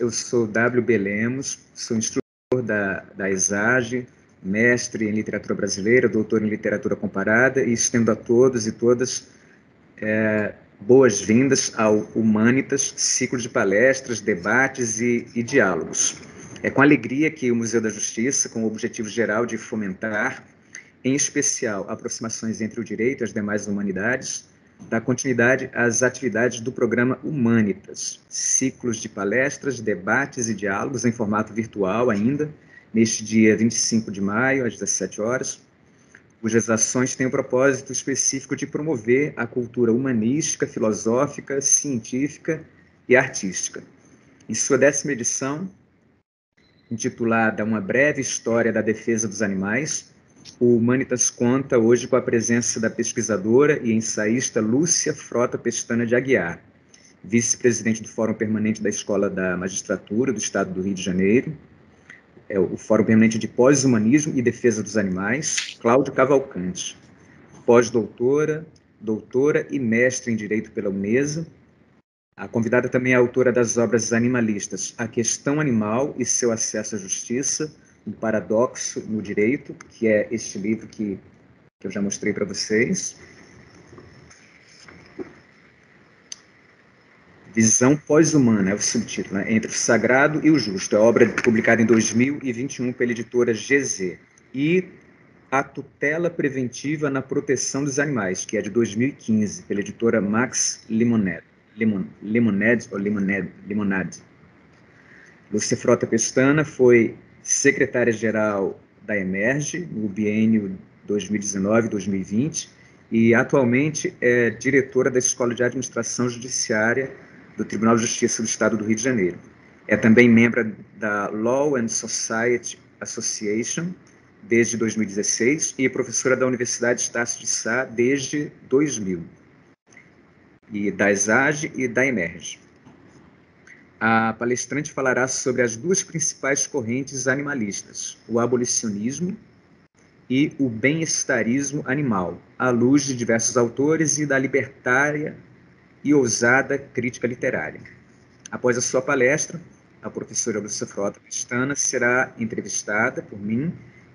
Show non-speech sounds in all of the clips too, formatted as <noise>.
eu sou W. Belemos, sou instrutor da, da ESAGE, mestre em literatura brasileira, doutor em literatura comparada, e estendo a todos e todas é, boas-vindas ao Humanitas, ciclo de palestras, debates e, e diálogos. É com alegria que o Museu da Justiça, com o objetivo geral de fomentar, em especial, aproximações entre o direito e as demais humanidades, dá continuidade às atividades do programa Humanitas, ciclos de palestras, debates e diálogos em formato virtual ainda, neste dia 25 de maio, às 17 horas, cujas ações têm o propósito específico de promover a cultura humanística, filosófica, científica e artística. Em sua décima edição, intitulada Uma Breve História da Defesa dos Animais, o Humanitas conta hoje com a presença da pesquisadora e ensaísta Lúcia Frota Pestana de Aguiar, vice-presidente do Fórum Permanente da Escola da Magistratura do Estado do Rio de Janeiro, é o Fórum Permanente de Pós-Humanismo e Defesa dos Animais, Cláudio Cavalcante, pós-doutora, doutora e mestre em Direito pela UNESA. A convidada também é autora das obras animalistas A Questão Animal e Seu Acesso à Justiça, Um Paradoxo no Direito, que é este livro que, que eu já mostrei para vocês, Visão Pós-Humana é o subtítulo, né? Entre o Sagrado e o Justo. É obra publicada em 2021 pela editora GZ. E A Tutela Preventiva na Proteção dos Animais, que é de 2015, pela editora Max Limonade. Limon, Limonade ou Limonade, Limonade. Lúcia Frota Pestana foi secretária-geral da Emerge no biênio 2019-2020 e atualmente é diretora da Escola de Administração Judiciária do Tribunal de Justiça do Estado do Rio de Janeiro. É também membro da Law and Society Association desde 2016 e professora da Universidade Estácio de Sá desde 2000, e da ESAGE e da EMERGE. A palestrante falará sobre as duas principais correntes animalistas, o abolicionismo e o bem-estarismo animal, à luz de diversos autores e da libertária e ousada crítica literária. Após a sua palestra, a professora Lúcia Frota Pestana será entrevistada por mim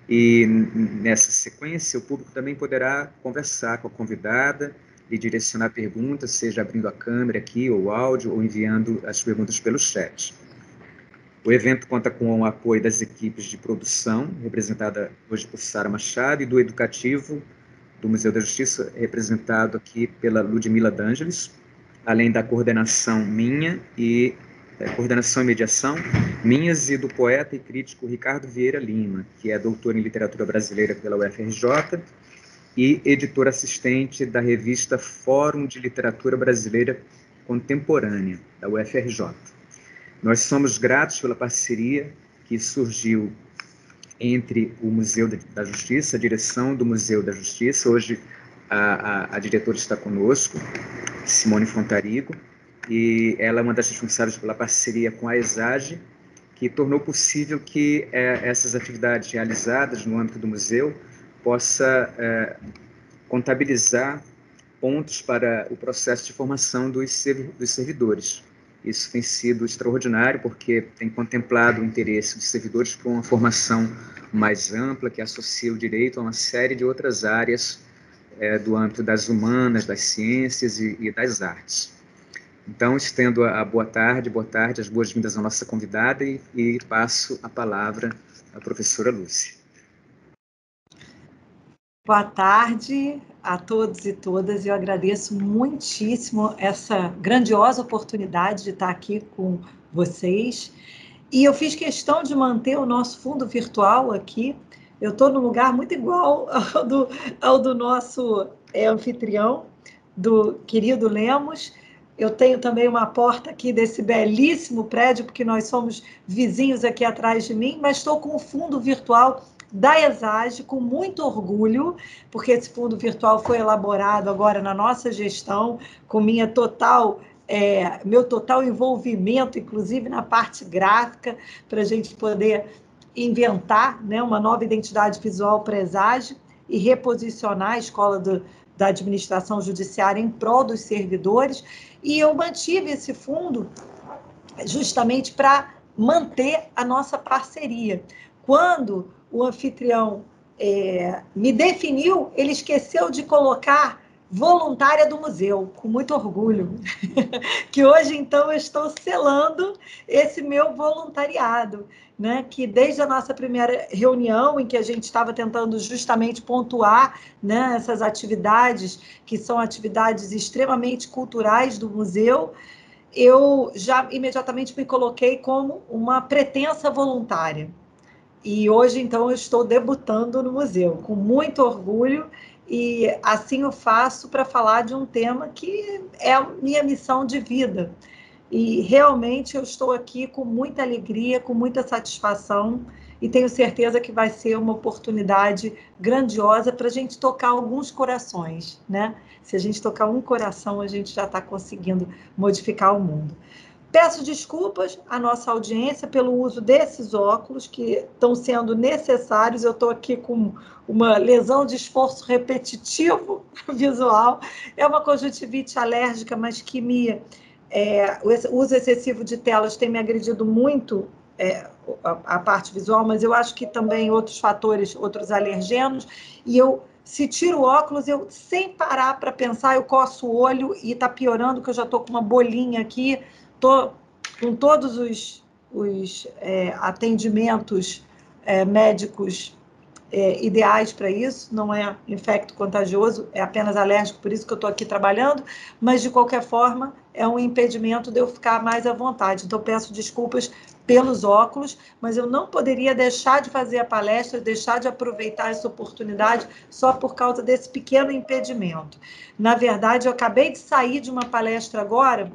e nessa sequência o público também poderá conversar com a convidada e direcionar perguntas, seja abrindo a câmera aqui ou áudio ou enviando as perguntas pelo chat. O evento conta com o apoio das equipes de produção, representada hoje por Sara Machado, e do educativo do Museu da Justiça, representado aqui pela Ludmila D'Angeles, além da coordenação minha e é, coordenação e mediação minhas e do poeta e crítico Ricardo Vieira Lima, que é doutor em literatura brasileira pela UFRJ e editor assistente da revista Fórum de Literatura Brasileira Contemporânea, da UFRJ. Nós somos gratos pela parceria que surgiu entre o Museu da Justiça, a direção do Museu da Justiça, hoje a, a, a diretora está conosco, Simone Fontarigo, e ela é uma das responsáveis pela parceria com a ESAGE, que tornou possível que é, essas atividades realizadas no âmbito do museu possa é, contabilizar pontos para o processo de formação dos, dos servidores. Isso tem sido extraordinário porque tem contemplado o interesse dos servidores por uma formação mais ampla que associa o direito a uma série de outras áreas é, do âmbito das humanas, das ciências e, e das artes. Então, estendo a, a, boa tarde, boa tarde, as boas-vindas à nossa convidada e, e passo a palavra à professora Lúcia. Boa tarde a todos e todas. Eu agradeço muitíssimo essa grandiosa oportunidade de estar aqui com vocês. E eu fiz questão de manter o nosso fundo virtual aqui, eu estou num lugar muito igual ao do, ao do nosso é, anfitrião, do querido Lemos. Eu tenho também uma porta aqui desse belíssimo prédio, porque nós somos vizinhos aqui atrás de mim, mas estou com o fundo virtual da ESAGE com muito orgulho, porque esse fundo virtual foi elaborado agora na nossa gestão, com minha total é, meu total envolvimento, inclusive na parte gráfica, para a gente poder inventar né, uma nova identidade visual para a ESAGE e reposicionar a escola do, da administração judiciária em prol dos servidores. E eu mantive esse fundo justamente para manter a nossa parceria. Quando o anfitrião é, me definiu, ele esqueceu de colocar voluntária do museu, com muito orgulho, <laughs> que hoje então eu estou selando esse meu voluntariado, né? Que desde a nossa primeira reunião, em que a gente estava tentando justamente pontuar né, essas atividades, que são atividades extremamente culturais do museu, eu já imediatamente me coloquei como uma pretensa voluntária. E hoje, então, eu estou debutando no museu, com muito orgulho e assim eu faço para falar de um tema que é a minha missão de vida. E realmente eu estou aqui com muita alegria, com muita satisfação e tenho certeza que vai ser uma oportunidade grandiosa para a gente tocar alguns corações, né? Se a gente tocar um coração, a gente já está conseguindo modificar o mundo. Peço desculpas à nossa audiência pelo uso desses óculos que estão sendo necessários. Eu estou aqui com uma lesão de esforço repetitivo <laughs> visual. É uma conjuntivite alérgica, mas que me. É, o uso excessivo de telas tem me agredido muito é, a, a, parte visual, mas eu acho que também outros fatores, outros alergenos, e eu, se tiro o óculos, eu, sem parar para pensar, eu coço o olho e está piorando, que eu já estou com uma bolinha aqui, tô com todos os, os é, atendimentos é, médicos é, ideais para isso, não é infecto contagioso, é apenas alérgico, por isso que eu estou aqui trabalhando, mas de qualquer forma é um impedimento de eu ficar mais à vontade. Então peço desculpas pelos óculos, mas eu não poderia deixar de fazer a palestra, deixar de aproveitar essa oportunidade só por causa desse pequeno impedimento. Na verdade, eu acabei de sair de uma palestra agora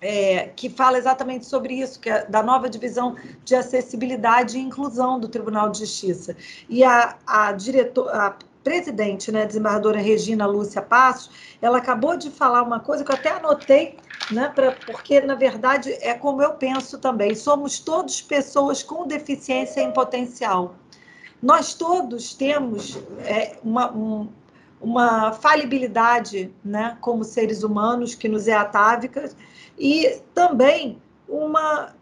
é, que fala exatamente sobre isso, que é da nova divisão de acessibilidade e inclusão do Tribunal de Justiça. E a, a diretora, a presidente, né, desembargadora Regina Lúcia Passos, ela acabou de falar uma coisa que eu até anotei, né, pra, porque, na verdade, é como eu penso também. Somos todos pessoas com deficiência em potencial. Nós todos temos é, uma, um, uma falibilidade né, como seres humanos que nos é atávica e também uma,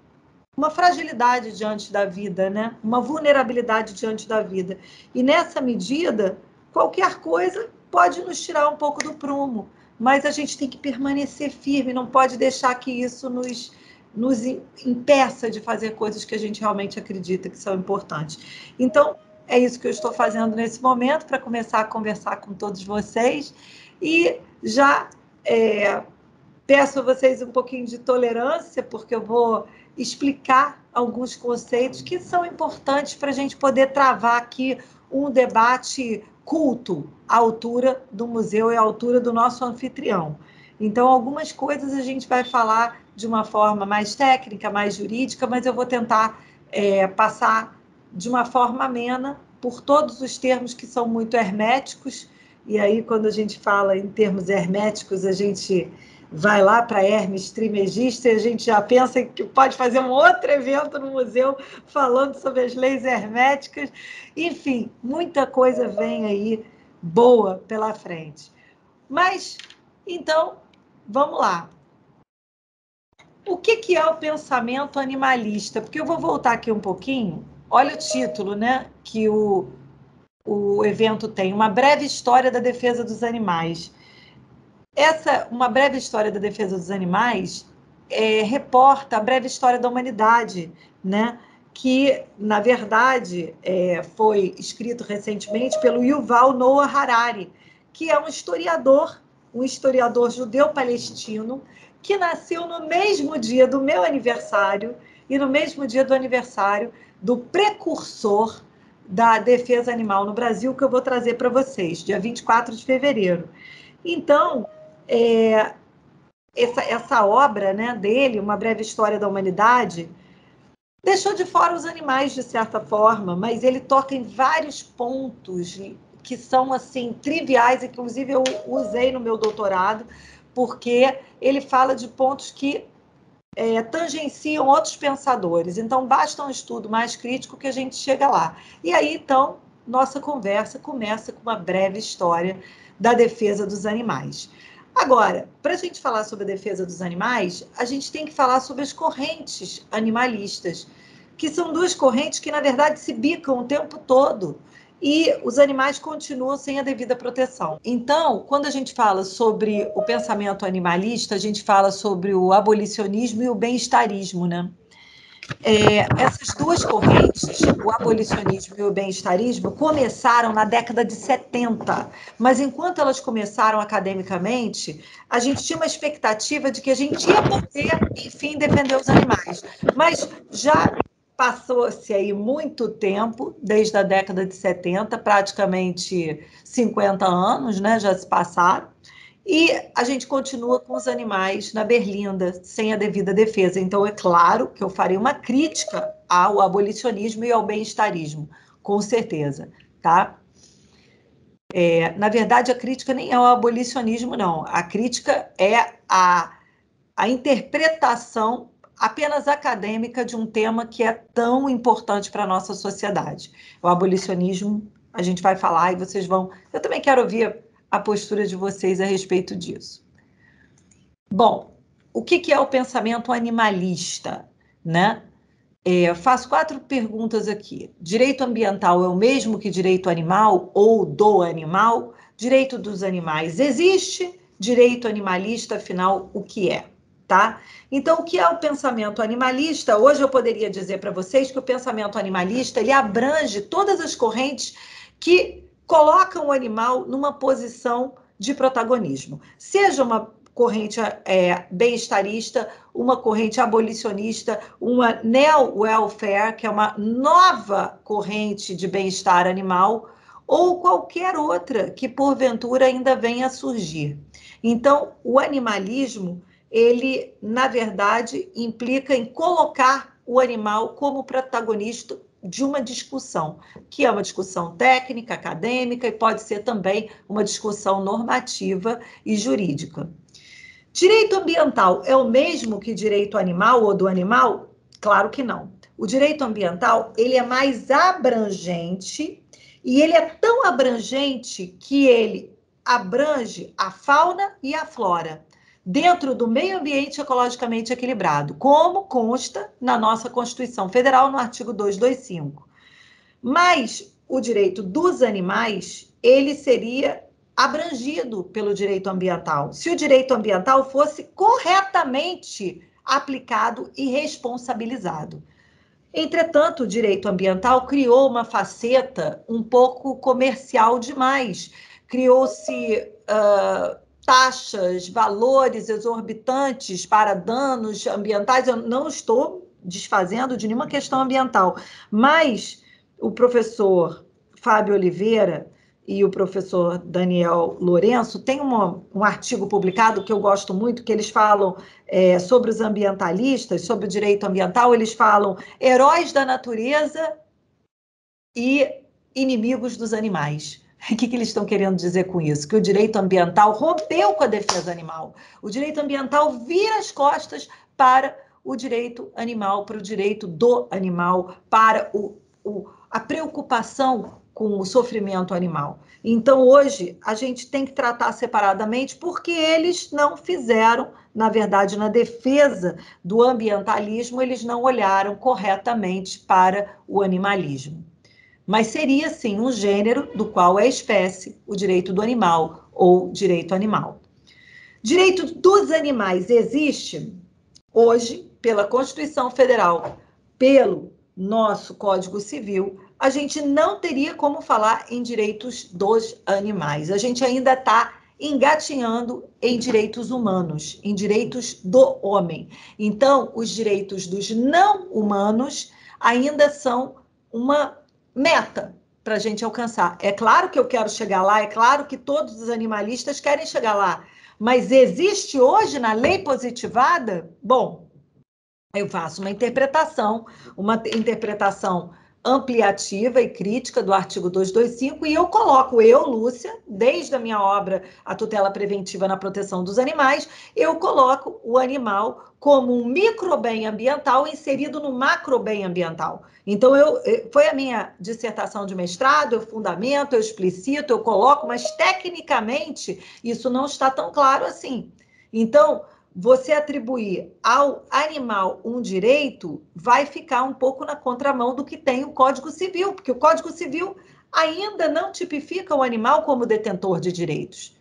uma fragilidade diante da vida, né? uma vulnerabilidade diante da vida. E nessa medida, qualquer coisa pode nos tirar um pouco do prumo, mas a gente tem que permanecer firme, não pode deixar que isso nos, nos impeça de fazer coisas que a gente realmente acredita que são importantes. Então, é isso que eu estou fazendo nesse momento para começar a conversar com todos vocês e já é, Peço a vocês um pouquinho de tolerância, porque eu vou explicar alguns conceitos que são importantes para a gente poder travar aqui um debate culto à altura do museu e à altura do nosso anfitrião. Então, algumas coisas a gente vai falar de uma forma mais técnica, mais jurídica, mas eu vou tentar é, passar de uma forma amena por todos os termos que são muito herméticos. E aí, quando a gente fala em termos herméticos, a gente vai lá para Hermes Trimegista e a gente já pensa que pode fazer um outro evento no museu falando sobre as leis herméticas. Enfim, muita coisa vem aí boa pela frente. Mas, então, vamos lá. O que, que é o pensamento animalista? Porque eu vou voltar aqui um pouquinho. Olha o título, né? Que o, o evento tem: Uma breve história da defesa dos animais. Essa, uma breve história da defesa dos animais, é, reporta a breve história da humanidade, né? que, na verdade, é, foi escrito recentemente pelo Yuval Noah Harari, que é um historiador, um historiador judeu-palestino, que nasceu no mesmo dia do meu aniversário e no mesmo dia do aniversário do precursor da defesa animal no Brasil, que eu vou trazer para vocês, dia 24 de fevereiro. Então, é, essa, essa obra né, dele, Uma Breve História da Humanidade, deixou de fora os animais, de certa forma, mas ele toca em vários pontos que são assim triviais, inclusive eu usei no meu doutorado, porque ele fala de pontos que é, tangenciam outros pensadores. Então, basta um estudo mais crítico que a gente chega lá. E aí, então, nossa conversa começa com uma breve história da defesa dos animais. Agora, para a gente falar sobre a defesa dos animais, a gente tem que falar sobre as correntes animalistas, que são duas correntes que, na verdade, se bicam o tempo todo e os animais continuam sem a devida proteção. Então, quando a gente fala sobre o pensamento animalista, a gente fala sobre o abolicionismo e o bem-estarismo, né? É, essas duas correntes, o abolicionismo e o bem-estarismo, começaram na década de 70, mas enquanto elas começaram academicamente, a gente tinha uma expectativa de que a gente ia poder, enfim, defender os animais. Mas já passou-se aí muito tempo, desde a década de 70, praticamente 50 anos, né, já se passaram, e a gente continua com os animais na berlinda, sem a devida defesa. Então, é claro que eu farei uma crítica ao abolicionismo e ao bem-estarismo, com certeza, tá? É, na verdade, a crítica nem é o abolicionismo, não. A crítica é a, a interpretação apenas acadêmica de um tema que é tão importante para a nossa sociedade. O abolicionismo, a gente vai falar e vocês vão. Eu também quero ouvir a postura de vocês a respeito disso. Bom, o que, que é o pensamento animalista, né? É, faço quatro perguntas aqui. Direito ambiental é o mesmo que direito animal ou do animal? Direito dos animais existe? Direito animalista, afinal, o que é? Tá? Então, o que é o pensamento animalista? Hoje eu poderia dizer para vocês que o pensamento animalista ele abrange todas as correntes que colocam o animal numa posição de protagonismo. Seja uma corrente é, bem-estarista, uma corrente abolicionista, uma neo-welfare, que é uma nova corrente de bem-estar animal, ou qualquer outra que porventura ainda venha a surgir. Então, o animalismo, ele, na verdade, implica em colocar o animal como protagonista de uma discussão, que é uma discussão técnica, acadêmica e pode ser também uma discussão normativa e jurídica. Direito ambiental é o mesmo que direito animal ou do animal? Claro que não. O direito ambiental, ele é mais abrangente e ele é tão abrangente que ele abrange a fauna e a flora dentro do meio ambiente ecologicamente equilibrado, como consta na nossa Constituição Federal, no artigo 225. Mas o direito dos animais, ele seria abrangido pelo direito ambiental, se o direito ambiental fosse corretamente aplicado e responsabilizado. Entretanto, o direito ambiental criou uma faceta um pouco comercial demais. Criou-se uh, taxas, valores exorbitantes para danos ambientais. Eu não estou desfazendo de nenhuma questão ambiental, mas o professor Fábio Oliveira e o professor Daniel Lourenço têm uma, um artigo publicado que eu gosto muito, que eles falam é, sobre os ambientalistas, sobre o direito ambiental, eles falam heróis da natureza e inimigos dos animais. O que, que eles estão querendo dizer com isso? Que o direito ambiental rompeu com a defesa animal. O direito ambiental vira as costas para o direito animal, para o direito do animal, para o, o, a preocupação com o sofrimento animal. Então, hoje, a gente tem que tratar separadamente porque eles não fizeram, na verdade, na defesa do ambientalismo, eles não olharam corretamente para o animalismo mas seria sim um gênero do qual é espécie o direito do animal ou direito animal. Direito dos animais existe hoje pela Constituição Federal, pelo nosso Código Civil, a gente não teria como falar em direitos dos animais. A gente ainda está engatinhando em direitos humanos, em direitos do homem. Então, os direitos dos não humanos ainda são uma meta para a gente alcançar. É claro que eu quero chegar lá, é claro que todos os animalistas querem chegar lá, mas existe hoje na lei positivada? Bom, eu faço uma interpretação, uma interpretação ampliativa e crítica do artigo 225 e eu coloco eu, Lúcia, desde a minha obra A Tutela Preventiva na Proteção dos Animais, eu coloco o animal como um microbem ambiental inserido no macrobem ambiental. Então eu foi a minha dissertação de mestrado, eu fundamento, eu explicito, eu coloco, mas tecnicamente isso não está tão claro assim. Então, você atribuir ao animal um direito vai ficar um pouco na contramão do que tem o Código Civil, porque o Código Civil ainda não tipifica o animal como detentor de direitos.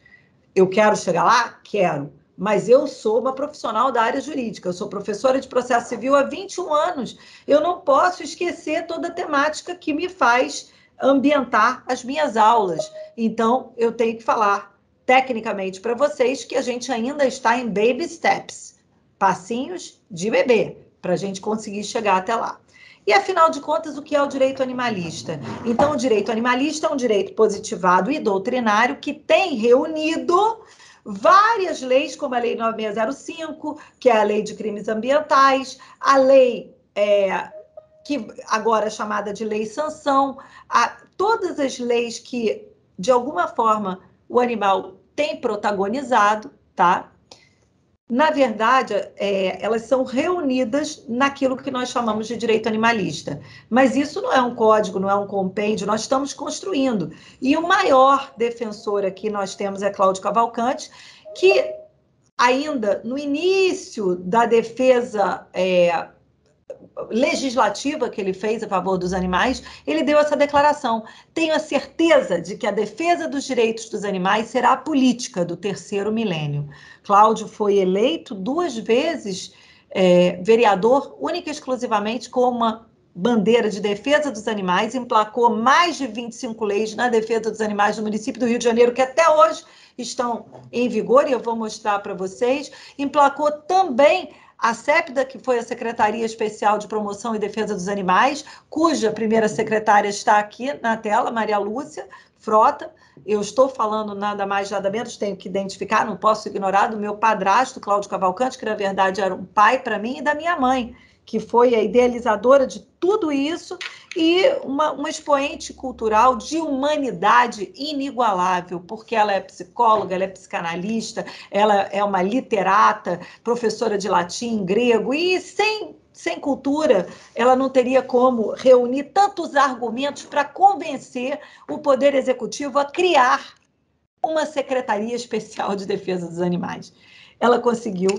Eu quero chegar lá? Quero. Mas eu sou uma profissional da área jurídica, eu sou professora de processo civil há 21 anos. Eu não posso esquecer toda a temática que me faz ambientar as minhas aulas. Então, eu tenho que falar tecnicamente para vocês que a gente ainda está em baby steps, passinhos de bebê, para a gente conseguir chegar até lá. E afinal de contas, o que é o direito animalista? Então, o direito animalista é um direito positivado e doutrinário que tem reunido várias leis, como a Lei 9605, que é a Lei de Crimes Ambientais, a lei é, que agora é chamada de Lei Sanção, a, todas as leis que, de alguma forma, o animal tem protagonizado, tá? Na verdade, é, elas são reunidas naquilo que nós chamamos de direito animalista. Mas isso não é um código, não é um compêndio, nós estamos construindo. E o maior defensor aqui nós temos é Cláudio Cavalcante, que ainda no início da defesa é, legislativa que ele fez a favor dos animais, ele deu essa declaração. Tenho a certeza de que a defesa dos direitos dos animais será a política do terceiro milênio. Cláudio foi eleito duas vezes é, vereador, única e exclusivamente com uma bandeira de defesa dos animais, emplacou mais de 25 leis na defesa dos animais no município do Rio de Janeiro, que até hoje estão em vigor, e eu vou mostrar para vocês. Emplacou também a CEPDA, que foi a Secretaria Especial de Promoção e Defesa dos Animais, cuja primeira secretária está aqui na tela, Maria Lúcia Frota. Eu estou falando nada mais, nada menos, tenho que identificar, não posso ignorar, do meu padrasto, Cláudio Cavalcante, que na verdade era um pai para mim, e da minha mãe, que foi a idealizadora de tudo isso e uma, uma expoente cultural de humanidade inigualável, porque ela é psicóloga, ela é psicanalista, ela é uma literata, professora de latim, grego, e sem sem cultura, ela não teria como reunir tantos argumentos para convencer o Poder Executivo a criar uma Secretaria Especial de Defesa dos Animais. Ela conseguiu,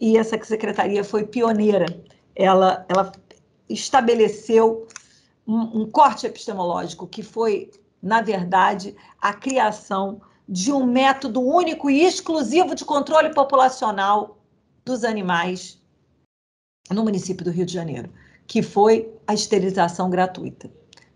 e essa secretaria foi pioneira ela, ela estabeleceu um, um corte epistemológico que foi, na verdade, a criação de um método único e exclusivo de controle populacional dos animais no município do Rio de Janeiro, que foi a esterilização gratuita.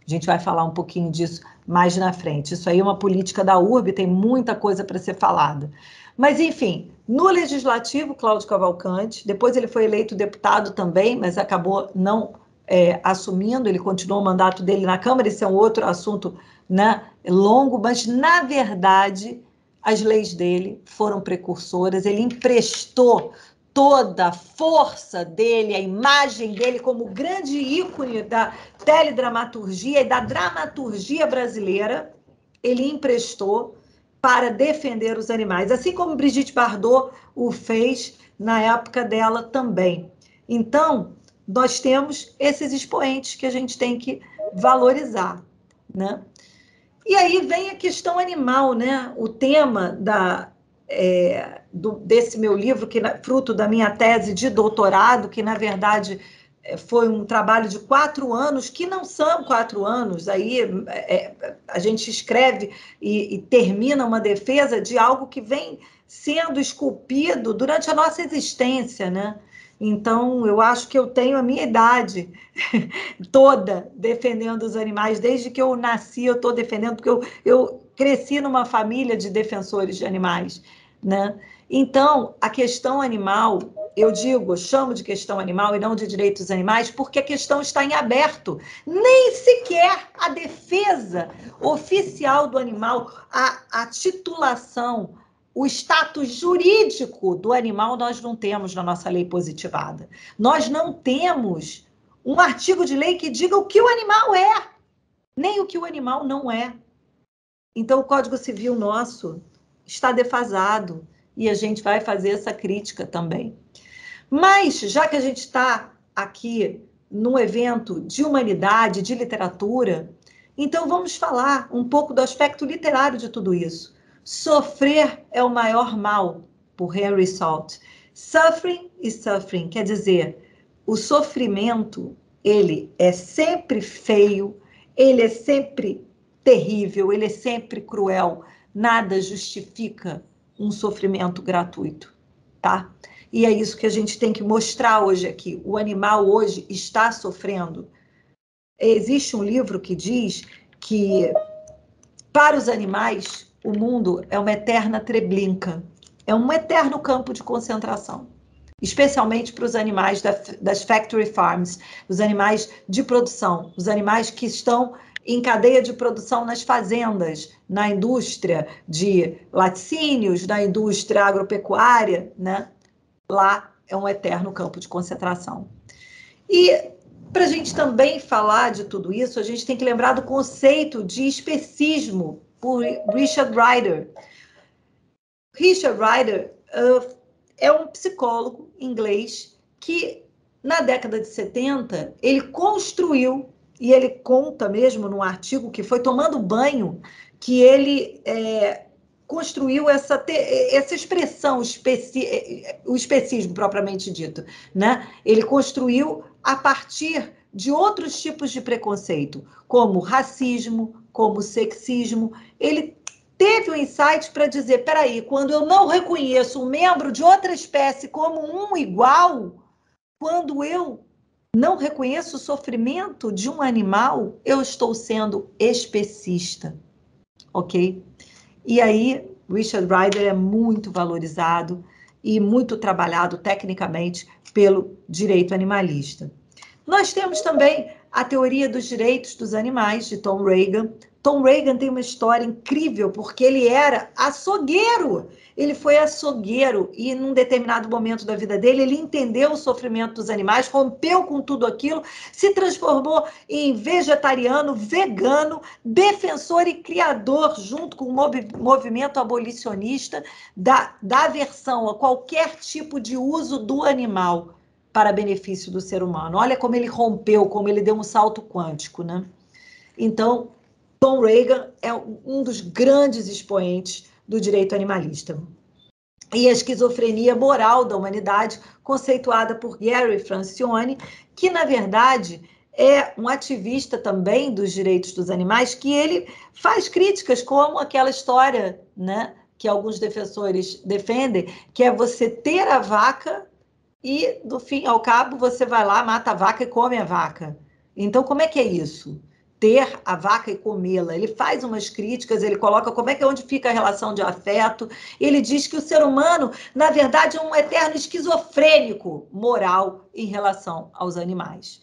A gente vai falar um pouquinho disso mais na frente. Isso aí é uma política da URB, tem muita coisa para ser falada. Mas, enfim, no Legislativo, Cláudio Cavalcante, depois ele foi eleito deputado também, mas acabou não é, assumindo, ele continuou o mandato dele na Câmara, esse é um outro assunto né, longo, mas, na verdade, as leis dele foram precursoras, ele emprestou toda a força dele, a imagem dele como grande ícone da teledramaturgia e da dramaturgia brasileira, ele emprestou para defender os animais, assim como Brigitte Bardot o fez na época dela também. Então, nós temos esses expoentes que a gente tem que valorizar, né? E aí vem a questão animal, né? O tema da, é, do, desse meu livro, que fruto da minha tese de doutorado, que na verdade foi um trabalho de quatro anos, que não são quatro anos, aí é, a gente escreve e, e, termina uma defesa de algo que vem sendo esculpido durante a nossa existência, né? Então, eu acho que eu tenho a minha idade <laughs> toda defendendo os animais, desde que eu nasci, eu estou defendendo, porque eu, eu cresci numa família de defensores de animais, né? Então, a questão animal eu digo, chamo de questão animal e não de direitos animais, porque a questão está em aberto. Nem sequer a defesa oficial do animal, a, a titulação, o status jurídico do animal nós não temos na nossa lei positivada. Nós não temos um artigo de lei que diga o que o animal é, nem o que o animal não é. Então, o Código Civil nosso está defasado e a gente vai fazer essa crítica também. Mas, já que a gente está aqui num evento de humanidade, de literatura, então vamos falar um pouco do aspecto literário de tudo isso. Sofrer é o maior mal, por Henry Salt. Suffering e suffering quer dizer o sofrimento, ele é sempre feio, ele é sempre terrível, ele é sempre cruel. Nada justifica um sofrimento gratuito, tá? E é isso que a gente tem que mostrar hoje aqui. O animal hoje está sofrendo. Existe um livro que diz que para os animais o mundo é uma eterna treblinka, é um eterno campo de concentração especialmente para os animais da, das factory farms, os animais de produção, os animais que estão em cadeia de produção nas fazendas, na indústria de laticínios, na indústria agropecuária, né? Lá é um eterno campo de concentração. E para a gente também falar de tudo isso, a gente tem que lembrar do conceito de especismo por Richard Ryder. Richard Ryder uh, é um psicólogo inglês que, na década de 70, ele construiu, e ele conta mesmo num artigo que foi tomando banho, que ele é, construiu essa, essa expressão, especi, o especismo propriamente dito. Né? Ele construiu a partir de outros tipos de preconceito, como racismo, como sexismo. Ele teve o um insight para dizer: peraí, quando eu não reconheço um membro de outra espécie como um igual, quando eu não reconheço o sofrimento de um animal, eu estou sendo especista. Ok? E aí, Richard Ryder é muito valorizado e muito trabalhado tecnicamente pelo direito animalista. Nós temos também a teoria dos direitos dos animais, de Tom Reagan, Tom Reagan tem uma história incrível, porque ele era açougueiro. Ele foi açougueiro e, num determinado momento da vida dele, ele entendeu o sofrimento dos animais, rompeu com tudo aquilo, se transformou em vegetariano, vegano, defensor e criador, junto com o movimento abolicionista, da, da aversão a qualquer tipo de uso do animal para benefício do ser humano. Olha como ele rompeu, como ele deu um salto quântico, né? Então, Tom Reagan é um dos grandes expoentes do direito animalista. E a esquizofrenia moral da humanidade, conceituada por Gary Francione, que, na verdade, é um ativista também dos direitos dos animais, que ele faz críticas como aquela história, né, que alguns defensores defendem, que é você ter a vaca e, do fim ao cabo, você vai lá, mata a vaca e come a vaca. Então, como é que é isso? Ter a vaca e comê-la. Ele faz umas críticas, ele coloca como é que é onde fica a relação de afeto. Ele diz que o ser humano, na verdade, é um eterno esquizofrênico moral em relação aos animais.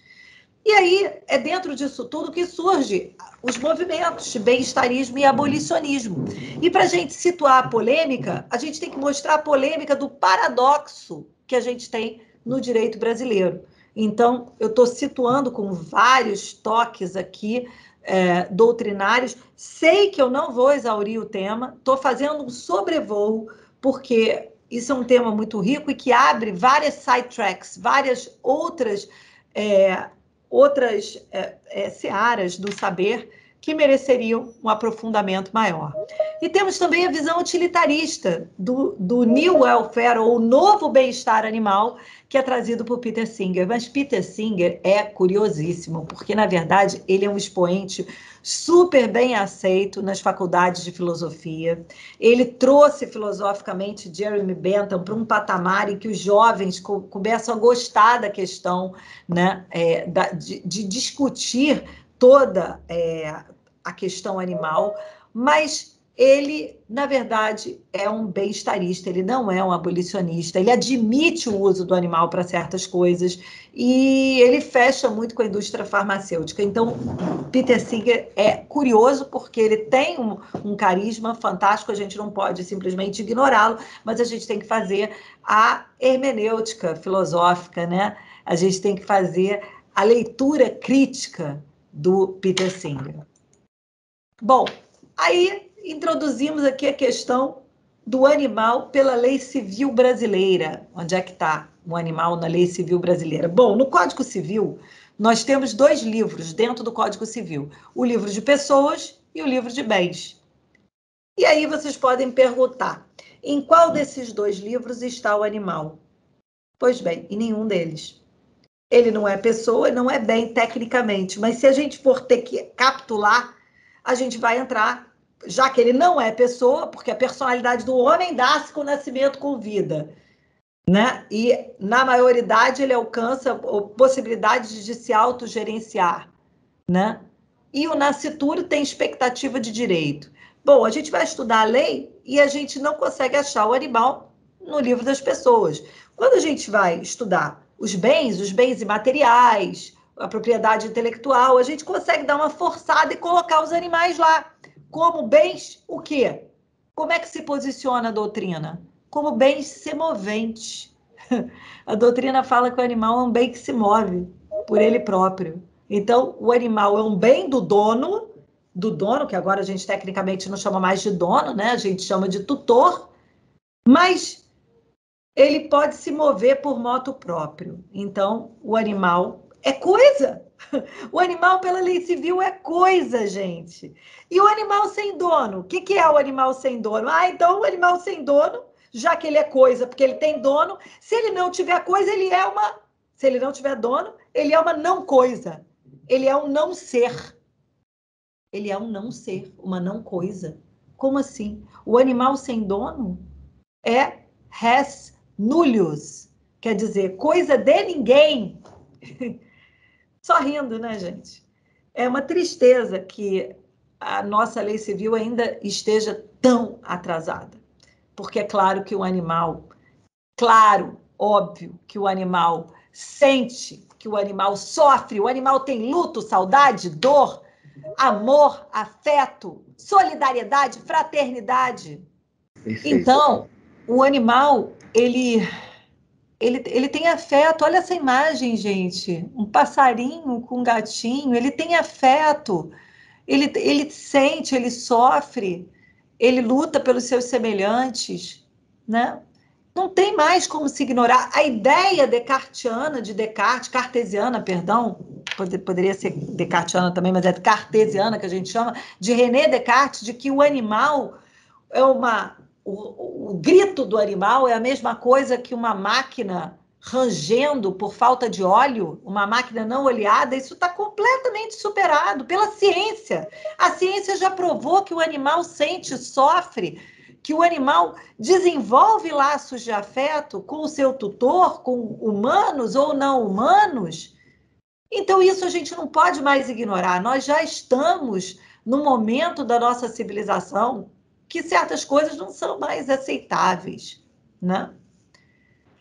E aí é dentro disso tudo que surge os movimentos de bem-estarismo e abolicionismo. E para a gente situar a polêmica, a gente tem que mostrar a polêmica do paradoxo que a gente tem no direito brasileiro. Então, eu estou situando com vários toques aqui é, doutrinários. Sei que eu não vou exaurir o tema, estou fazendo um sobrevoo, porque isso é um tema muito rico e que abre várias sidetracks, várias outras, é, outras é, é searas do saber que mereceriam um aprofundamento maior. E temos também a visão utilitarista do, do New Welfare, ou Novo Bem-Estar Animal, que é trazido por Peter Singer. Mas Peter Singer é curiosíssimo, porque, na verdade, ele é um expoente super bem aceito nas faculdades de filosofia. Ele trouxe filosoficamente Jeremy Bentham para um patamar em que os jovens co começam a gostar da questão né, é, da, de, de discutir toda é, a questão animal, mas ele, na verdade, é um bem-estarista, ele não é um abolicionista, ele admite o uso do animal para certas coisas e ele fecha muito com a indústria farmacêutica. Então, Peter Singer é curioso porque ele tem um, um carisma fantástico, a gente não pode simplesmente ignorá-lo, mas a gente tem que fazer a hermenêutica filosófica, né? A gente tem que fazer a leitura crítica do Peter Singer. Bom, aí introduzimos aqui a questão do animal pela lei civil brasileira. Onde é que está o animal na lei civil brasileira? Bom, no Código Civil, nós temos dois livros dentro do Código Civil: o livro de pessoas e o livro de bens. E aí vocês podem perguntar: em qual desses dois livros está o animal? Pois bem, em nenhum deles. Ele não é pessoa, não é bem tecnicamente, mas se a gente for ter que capitular, a gente vai entrar, já que ele não é pessoa, porque a personalidade do homem dá-se com o nascimento com vida né? E na maioridade ele alcança a possibilidade de se autogerenciar, né? E o nascituro tem expectativa de direito. Bom, a gente vai estudar a lei e a gente não consegue achar o animal no livro das pessoas. Quando a gente vai estudar os bens, os bens imateriais, a propriedade intelectual, a gente consegue dar uma forçada e colocar os animais lá. Como bens, o quê? Como é que se posiciona a doutrina? como bens semoventes. <laughs> A doutrina fala que o animal é um bem que se move por ele próprio. Então, o animal é um bem do dono, do dono, que agora a gente tecnicamente não chama mais de dono, né? A gente chama de tutor, mas ele pode se mover por moto próprio. Então, o animal é coisa. O animal, pela lei civil, é coisa, gente. E o animal sem dono? O que, que é o animal sem dono? Ah, então o animal sem dono já que ele é coisa, porque ele tem dono. Se ele não tiver coisa, ele é uma. Se ele não tiver dono, ele é uma não coisa. Ele é um não ser. Ele é um não ser, uma não coisa. Como assim? O animal sem dono é res nullius, quer dizer, coisa de ninguém. <laughs> Só rindo, né, gente? É uma tristeza que a nossa lei civil ainda esteja tão atrasada porque é claro que o animal, claro, óbvio que o animal sente, que o animal sofre, o animal tem luto, saudade, dor, amor, afeto, solidariedade, fraternidade. Perfeito. Então, o animal, ele, ele, ele tem afeto. Olha essa imagem, gente. Um passarinho com um gatinho, ele tem afeto. Ele, ele sente, ele sofre ele luta pelos seus semelhantes, né? Não tem mais como se ignorar a ideia descartiana de Descartes, cartesiana, perdão, poderia ser descartiana também, mas é cartesiana que a gente chama, de René Descartes, de que o animal é uma. O, o grito do animal é a mesma coisa que uma máquina rangendo por falta de óleo, uma máquina não oleada, isso está completamente superado pela ciência. A ciência já provou que o animal sente, sofre, que o animal desenvolve laços de afeto com o seu tutor, com humanos ou não humanos. Então, isso a gente não pode mais ignorar. Nós já estamos no momento da nossa civilização que certas coisas não são mais aceitáveis, né?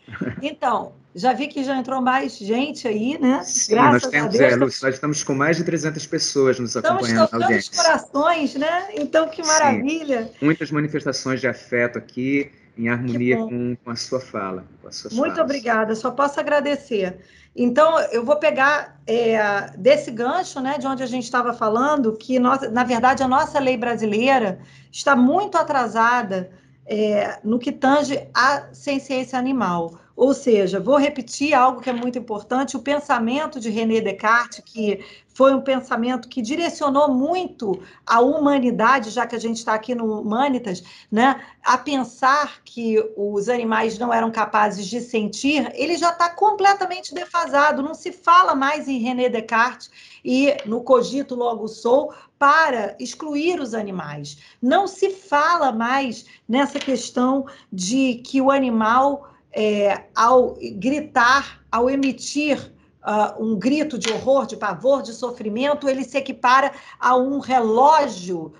<laughs> Então, já vi que já entrou mais gente aí, né? Sim, Graças nós temos, é, Lúcia, nós estamos com mais de 300 pessoas nos acompanhando estamos na audiência. corações, né? Então, que maravilha! Sim. Muitas manifestações de afeto aqui, em harmonia com, com, a sua fala. Muito falas. obrigada, só posso agradecer. Então, eu vou pegar é, desse gancho, né, de onde a gente estava falando, que, nós, na verdade, a nossa lei brasileira está muito atrasada é, no que tange a ciência animal. Ou seja, vou repetir algo que é muito importante: o pensamento de René Descartes, que foi um pensamento que direcionou muito a humanidade, já que a gente está aqui no Humanitas, né, a pensar que os animais não eram capazes de sentir, ele já está completamente defasado. Não se fala mais em René Descartes e no cogito logo sou para excluir os animais. Não se fala mais nessa questão de que o animal é, ao gritar, ao emitir uh, um grito de horror, de pavor, de sofrimento, ele se equipara a um relógio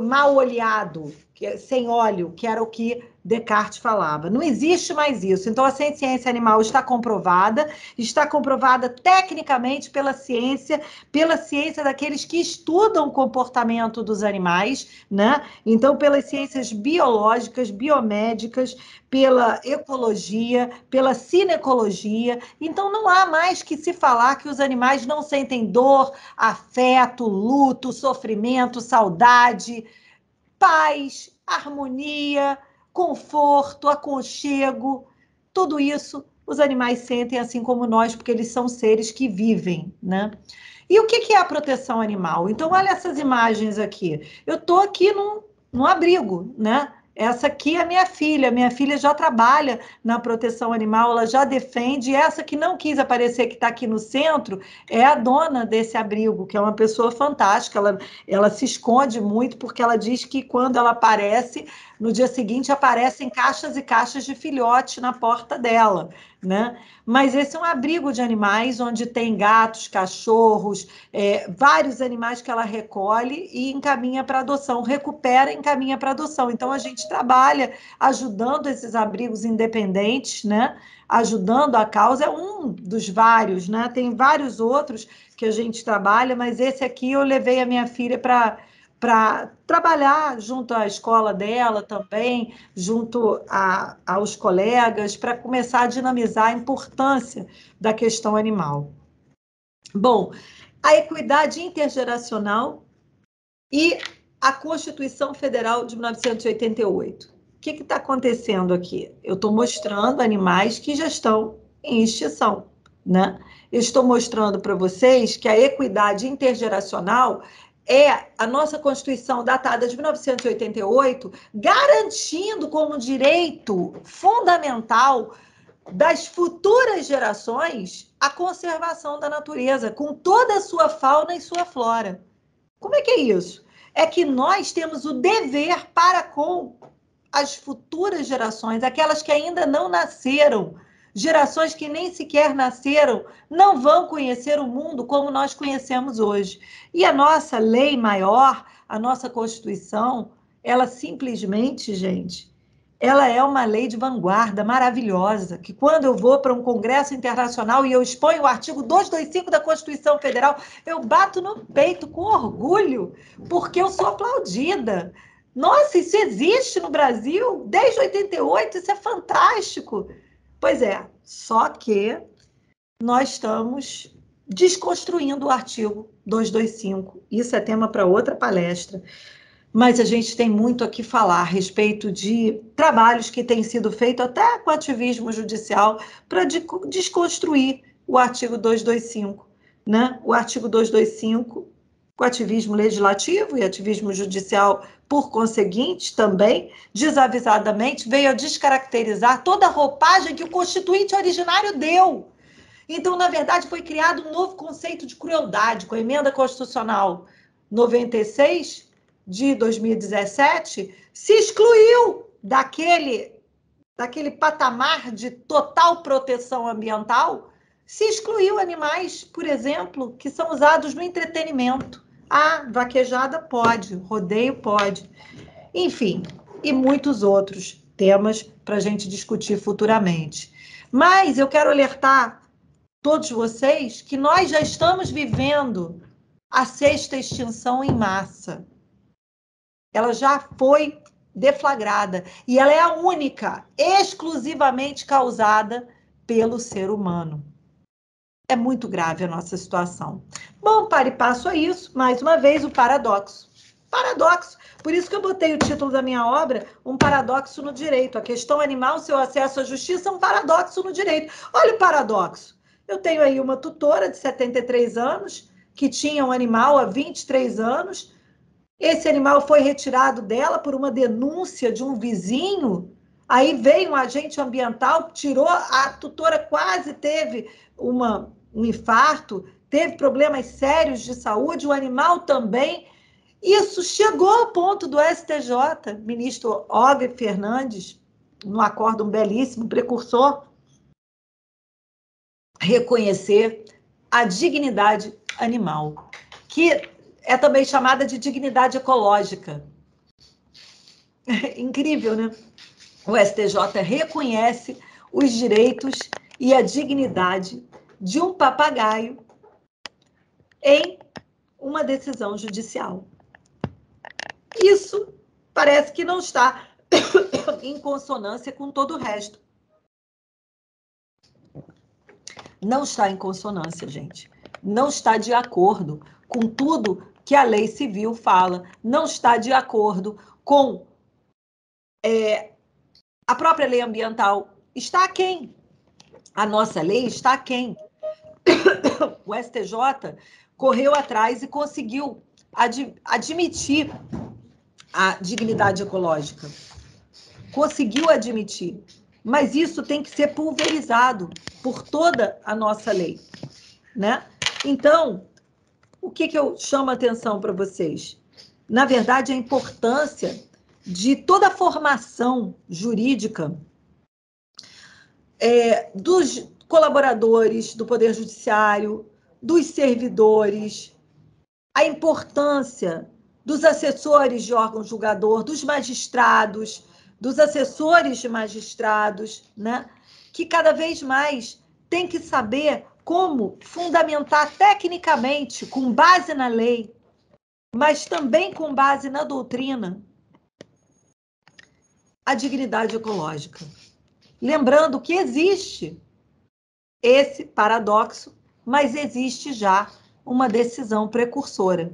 mal olhado, que, é sem óleo, que era o que Descartes falava. Não existe mais isso. Então, a ciência animal está comprovada, está comprovada tecnicamente pela ciência, pela ciência daqueles que estudam o comportamento dos animais, né? Então, pelas ciências biológicas, biomédicas, pela ecologia, pela cinecologia. Então, não há mais que se falar que os animais não sentem dor, afeto, luto, sofrimento, saudade, paz, harmonia conforto, aconchego, tudo isso os animais sentem assim como nós, porque eles são seres que vivem, né? E o que é a proteção animal? Então, olha essas imagens aqui. Eu estou aqui num, num abrigo, né? Essa aqui é minha filha. Minha filha já trabalha na proteção animal, ela já defende. Essa que não quis aparecer, que está aqui no centro, é a dona desse abrigo, que é uma pessoa fantástica. Ela, ela se esconde muito porque ela diz que quando ela aparece, no dia seguinte aparecem caixas e caixas de filhote na porta dela, né? Mas esse é um abrigo de animais onde tem gatos, cachorros, é, vários animais que ela recolhe e encaminha para adoção, recupera e encaminha para adoção. Então a gente trabalha ajudando esses abrigos independentes, né? Ajudando a causa é um dos vários, né? Tem vários outros que a gente trabalha, mas esse aqui eu levei a minha filha para para trabalhar junto à escola dela também, junto a, aos colegas, para começar a dinamizar a importância da questão animal. Bom, a equidade intergeracional e a Constituição Federal de 1988. O que está acontecendo aqui? Eu estou mostrando animais que já estão em extinção, né? Eu estou mostrando para vocês que a equidade intergeracional é a nossa Constituição datada de 1988, garantindo como direito fundamental das futuras gerações a conservação da natureza, com toda a sua fauna e sua flora. Como é que é isso? É que nós temos o dever para com as futuras gerações, aquelas que ainda não nasceram, Gerações que nem sequer nasceram não vão conhecer o mundo como nós conhecemos hoje. E a nossa lei maior, a nossa Constituição, ela simplesmente, gente, ela é uma lei de vanguarda maravilhosa, que quando eu vou para um congresso internacional e eu exponho o artigo 225 da Constituição Federal, eu bato no peito com orgulho, porque eu sou aplaudida. Nossa, isso existe no Brasil desde 88, isso é fantástico. Pois é, só que nós estamos desconstruindo o artigo 225. Isso é tema para outra palestra. Mas a gente tem muito a que falar a respeito de trabalhos que têm sido feitos até com ativismo judicial para desconstruir o artigo 225. Né? O artigo 225 com ativismo legislativo e ativismo judicial, por conseguinte, também, desavisadamente, veio a descaracterizar toda a roupagem que o constituinte originário deu. Então, na verdade, foi criado um novo conceito de crueldade com a emenda constitucional 96 de 2017, se excluiu daquele daquele patamar de total proteção ambiental se excluiu animais, por exemplo, que são usados no entretenimento. Ah, vaquejada pode, rodeio pode. Enfim, e muitos outros temas para a gente discutir futuramente. Mas eu quero alertar todos vocês que nós já estamos vivendo a sexta extinção em massa. Ela já foi deflagrada e ela é a única, exclusivamente causada pelo ser humano é muito grave a nossa situação. Bom, para e passo a isso, mais uma vez, o paradoxo. Paradoxo. Por isso que eu botei o título da minha obra, Um Paradoxo no Direito. A questão animal, seu acesso à justiça, é um paradoxo no direito. Olha o paradoxo. Eu tenho aí uma tutora de 73 anos, que tinha um animal há 23 anos. Esse animal foi retirado dela por uma denúncia de um vizinho. Aí veio um agente ambiental, tirou, a tutora quase teve uma um infarto, teve problemas sérios de saúde, o animal também. Isso chegou ao ponto do STJ, ministro Og Fernandes, no acórdão belíssimo, precursor, reconhecer a dignidade animal, que é também chamada de dignidade ecológica. <laughs> Incrível, né? O STJ reconhece os direitos e a dignidade de um papagaio em uma decisão judicial. Isso parece que não está <coughs> em consonância com todo o resto. Não está em consonância, gente. Não está de acordo com tudo que a lei civil fala. Não está de acordo com é, a própria lei ambiental. Está quem? A nossa lei está quem? <coughs> O STJ correu atrás e conseguiu ad, admitir a dignidade ecológica. Conseguiu admitir. Mas isso tem que ser pulverizado por toda a nossa lei. Né? Então, o que, que eu chamo a atenção para vocês? Na verdade, a importância de toda a formação jurídica é, dos colaboradores do Poder Judiciário, dos servidores, a importância dos assessores de órgão julgador, dos magistrados, dos assessores de magistrados, né? que cada vez mais tem que saber como fundamentar tecnicamente, com base na lei, mas também com base na doutrina, a dignidade ecológica. Lembrando que existe esse paradoxo mas existe já uma decisão precursora.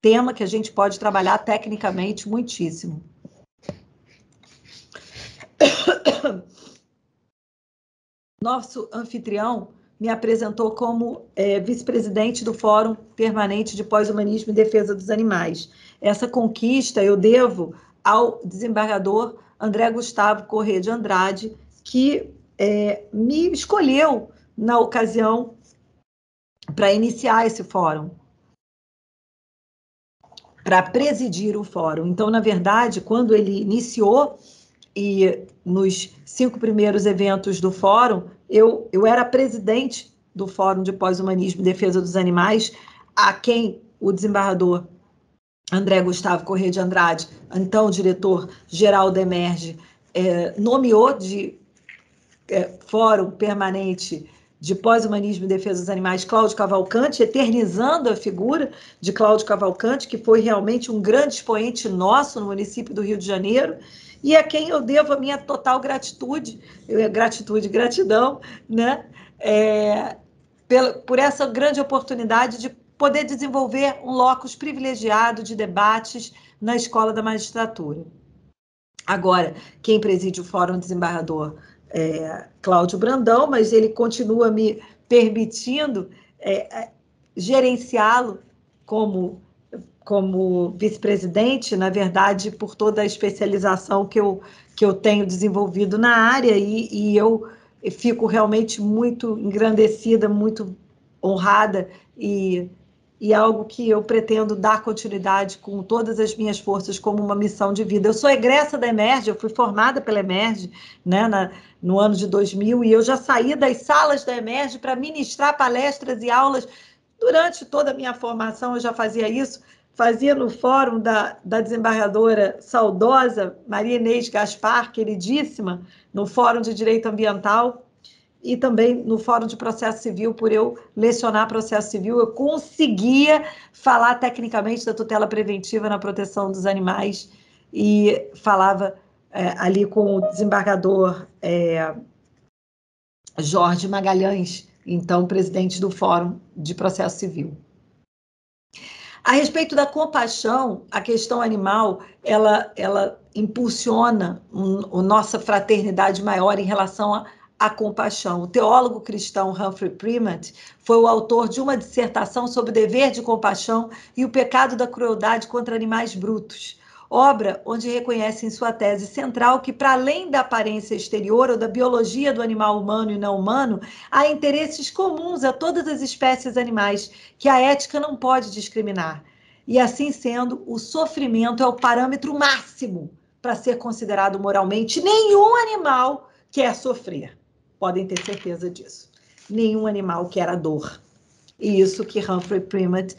Tema que a gente pode trabalhar tecnicamente muitíssimo. <coughs> Nosso anfitrião me apresentou como é, vice-presidente do Fórum Permanente de Pós-Humanismo e Defesa dos Animais. Essa conquista eu devo ao desembargador André Gustavo Corrêa de Andrade, que é, me escolheu na ocasião para iniciar esse fórum, para presidir o fórum. Então, na verdade, quando ele iniciou e nos cinco primeiros eventos do fórum, eu, eu era presidente do Fórum de Pós-Humanismo e Defesa dos Animais, a quem o desembargador André Gustavo Corrêa de Andrade, então diretor-geral da Emerge, é, nomeou de é, fórum permanente de pós-humanismo e defesa dos animais, Cláudio Cavalcante, eternizando a figura de Cláudio Cavalcante, que foi realmente um grande expoente nosso no município do Rio de Janeiro, e a quem eu devo a minha total gratitude, gratitude, gratidão, né? É, por essa grande oportunidade de poder desenvolver um locus privilegiado de debates na Escola da Magistratura. Agora, quem preside o Fórum Desembargador é, Cláudio Brandão, mas ele continua me permitindo é, é, gerenciá-lo como, como vice-presidente, na verdade, por toda a especialização que eu, que eu tenho desenvolvido na área, e, e eu fico realmente muito engrandecida, muito honrada e e algo que eu pretendo dar continuidade com todas as minhas forças como uma missão de vida. Eu sou egressa da Emerge, eu fui formada pela Emerge né, na, no ano de 2000 e eu já saí das salas da Emerge para ministrar palestras e aulas. Durante toda a minha formação eu já fazia isso, fazia no fórum da, da desembargadora saudosa Maria Inês Gaspar, queridíssima, no Fórum de Direito Ambiental, e também no Fórum de Processo Civil, por eu lecionar processo civil, eu conseguia falar tecnicamente da tutela preventiva na proteção dos animais e falava é, ali com o desembargador é, Jorge Magalhães, então presidente do Fórum de Processo Civil. A respeito da compaixão, a questão animal, ela, ela impulsiona um, a nossa fraternidade maior em relação a a compaixão. O teólogo cristão Humphrey Primat foi o autor de uma dissertação sobre o dever de compaixão e o pecado da crueldade contra animais brutos. Obra onde reconhece em sua tese central que, para além da aparência exterior ou da biologia do animal humano e não humano, há interesses comuns a todas as espécies animais que a ética não pode discriminar. E assim sendo, o sofrimento é o parâmetro máximo para ser considerado moralmente. Nenhum animal quer sofrer podem ter certeza disso. Nenhum animal quer a dor. E isso que Humphrey Primat,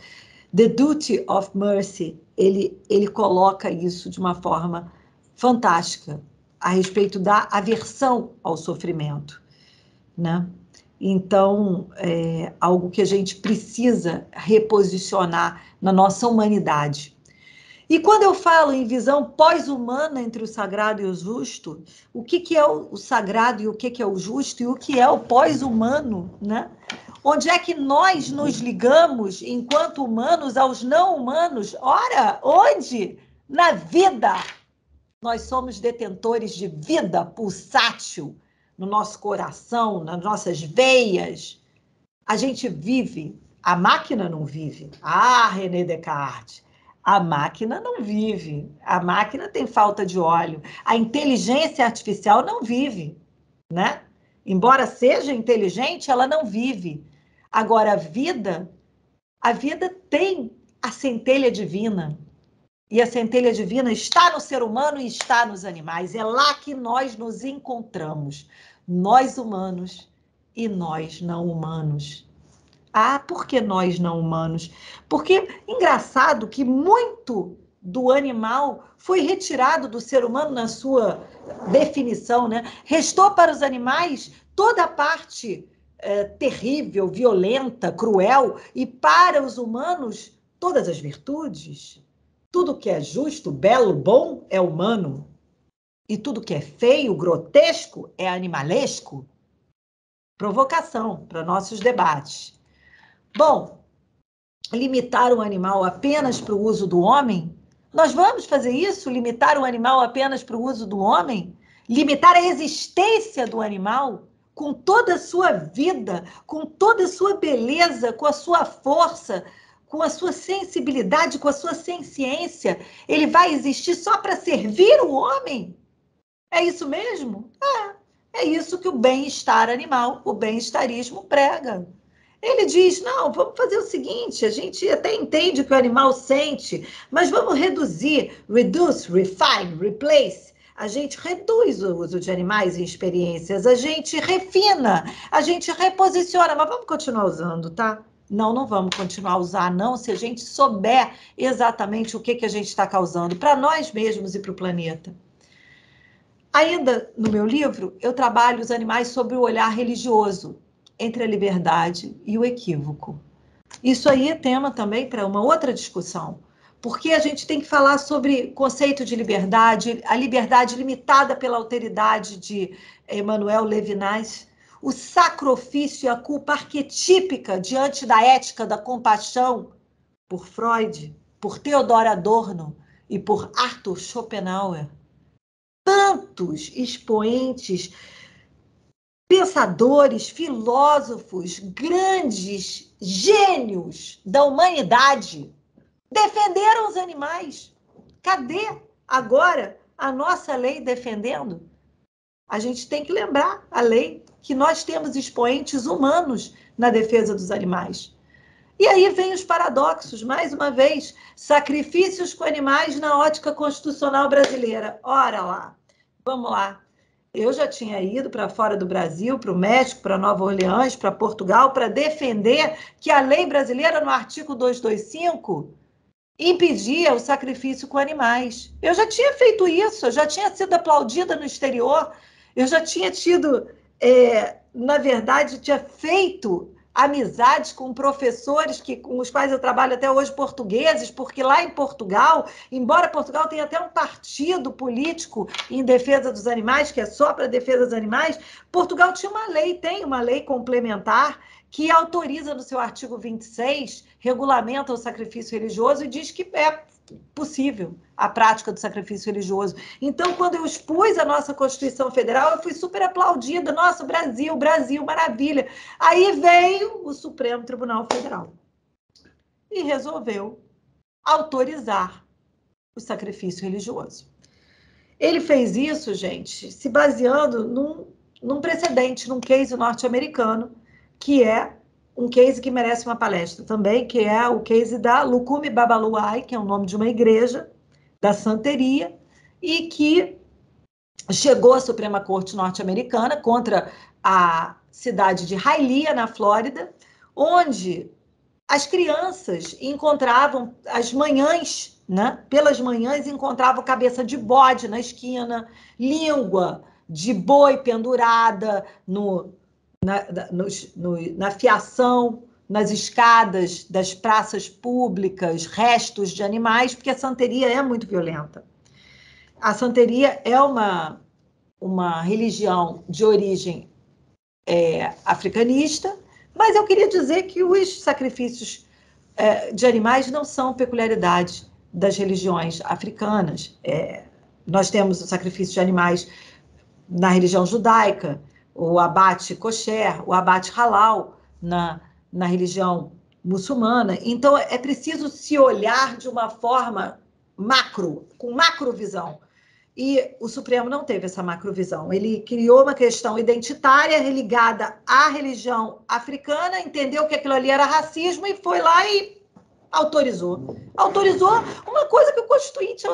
The Duty of Mercy, ele, ele coloca isso de uma forma fantástica. a respeito da aversão ao sofrimento, né? Então, é algo que a gente precisa reposicionar na nossa humanidade. E quando eu falo em visão pós-humana entre o sagrado e o justo, o que, que é o sagrado e o que, que é o justo e o que é o pós-humano, né? Onde é que nós nos ligamos, enquanto humanos, aos não humanos? Ora, onde? Na vida. Nós somos detentores de vida pulsátil no nosso coração, nas nossas veias. A gente vive. A máquina não vive. Ah, René Descartes. A máquina não vive. A máquina tem falta de óleo. A inteligência artificial não vive, né? Embora seja inteligente, ela não vive. Agora, a vida, a vida tem a centelha divina. E a centelha divina está no ser humano e está nos animais. É lá que nós nos encontramos, nós humanos e nós não humanos. Ah, por que nós não humanos? Porque engraçado que muito do animal foi retirado do ser humano na sua definição, né? Restou para os animais toda a parte é, terrível, violenta, cruel, e para os humanos, todas as virtudes. Tudo que é justo, belo, bom é humano. E tudo que é feio, grotesco, é animalesco. Provocação para nossos debates. Bom, limitar o animal apenas para o uso do homem? Nós vamos fazer isso? Limitar o animal apenas para o uso do homem? Limitar a existência do animal? com toda a sua vida, com toda a sua beleza, com a sua força, com a sua sensibilidade, com a sua ciência, ele vai existir só para servir o homem? É isso mesmo? É, é isso que o bem-estar animal, o bem-estarismo prega. Ele diz: não, vamos fazer o seguinte: a gente até entende que o animal sente, mas vamos reduzir, reduce, refine, replace a gente reduz o uso de animais em experiências, a gente refina, a gente reposiciona, mas vamos continuar usando, tá? Não, não vamos continuar a usar, não, se a gente souber exatamente o que, que a gente está causando para nós mesmos e para o planeta. Ainda no meu livro, eu trabalho os animais sobre o olhar religioso entre a liberdade e o equívoco. Isso aí é tema também para uma outra discussão porque a gente tem que falar sobre conceito de liberdade, a liberdade limitada pela alteridade de Emmanuel Levinas, o sacrifício e a culpa arquetípica diante da ética da compaixão por Freud, por Theodor Adorno e por Arthur Schopenhauer. Tantos expoentes, pensadores, filósofos, grandes gênios da humanidade defenderam os animais. Cadê agora a nossa lei defendendo? A gente tem que lembrar a lei que nós temos expoentes humanos na defesa dos animais. E aí vem os paradoxos, mais uma vez, sacrifícios com animais na ótica constitucional brasileira. Ora lá, vamos lá. Eu já tinha ido para fora do Brasil, para o México, para Nova Orleans, para Portugal, para defender que a lei brasileira, no artigo 225, impedia o sacrifício com animais. Eu já tinha feito isso, eu já tinha sido aplaudida no exterior, eu já tinha tido, é, na verdade, tinha feito amizades com professores que, com os quais eu trabalho até hoje, portugueses, porque lá em Portugal, embora Portugal tenha até um partido político em defesa dos animais, que é só para defesa dos animais, Portugal tinha uma lei, tem uma lei complementar que autoriza no seu artigo 26, regulamenta o sacrifício religioso e diz que é possível a prática do sacrifício religioso. Então, quando eu expus a nossa Constituição Federal, eu fui super aplaudida. Nossa, Brasil, Brasil, maravilha. Aí veio o Supremo Tribunal Federal e resolveu autorizar o sacrifício religioso. Ele fez isso, gente, se baseando num, num precedente, num case norte-americano, que é um case que merece uma palestra também, que é o case da Lukumi Babaluai, que é o nome de uma igreja da santeria, e que chegou à Suprema Corte norte-americana contra a cidade de Hialeah, na Flórida, onde as crianças encontravam as manhãs, né? Pelas manhãs encontravam cabeça de bode na esquina, língua de boi pendurada no, na, no, no, na fiação, nas escadas das praças públicas, restos de animais, porque a santeria é muito violenta. A santeria é uma, uma religião de origem é, africanista, mas eu queria dizer que os sacrifícios é, de animais não são peculiaridade das religiões africanas. É, nós temos o sacrifício de animais na religião judaica, o abate kosher, o abate halal na, na religião muçulmana. Então, é preciso se olhar de uma forma macro, com macrovisão. E o Supremo não teve essa macrovisão. Ele criou uma questão identitária ligada à religião africana, entendeu que aquilo ali era racismo e foi lá e autorizou. Autorizou uma coisa que o Constituinte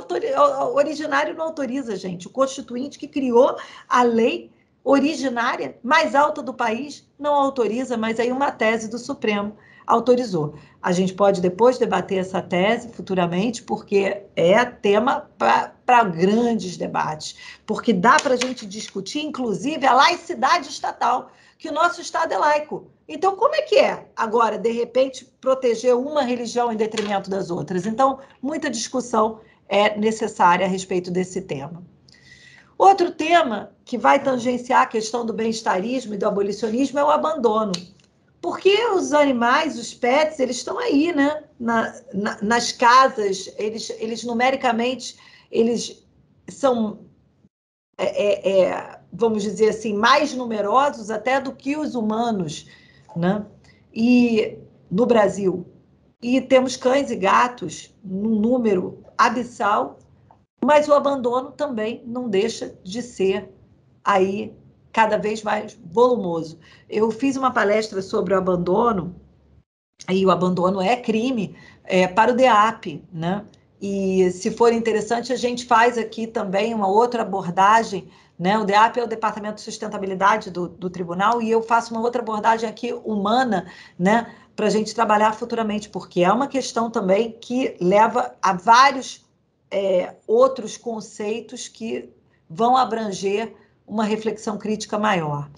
originário não autoriza, gente. O Constituinte que criou a lei originária mais alta do país não autoriza, mas aí uma tese do Supremo autorizou. A gente pode depois debater essa tese futuramente, porque é tema para grandes debates, porque dá para a gente discutir, inclusive, a laicidade estatal, que o nosso Estado é laico. Então, como é que é agora, de repente, proteger uma religião em detrimento das outras? Então, muita discussão é necessária a respeito desse tema. Outro tema que vai tangenciar a questão do bem-estarismo e do abolicionismo é o abandono. Porque os animais, os pets, eles estão aí, né? Na, na, nas casas, eles, eles numericamente, eles são, é, é, é, vamos dizer assim, mais numerosos até do que os humanos, né? E no Brasil. E temos cães e gatos num número abissal, mas o abandono também não deixa de ser aí cada vez mais volumoso. Eu fiz uma palestra sobre o abandono, e o abandono é crime, é, para o DEAP, né? E se for interessante, a gente faz aqui também uma outra abordagem, né? O DEAP é o Departamento de Sustentabilidade do, do Tribunal, e eu faço uma outra abordagem aqui humana, né? Para a gente trabalhar futuramente, porque é uma questão também que leva a vários é, outros conceitos que vão abranger uma reflexão crítica maior.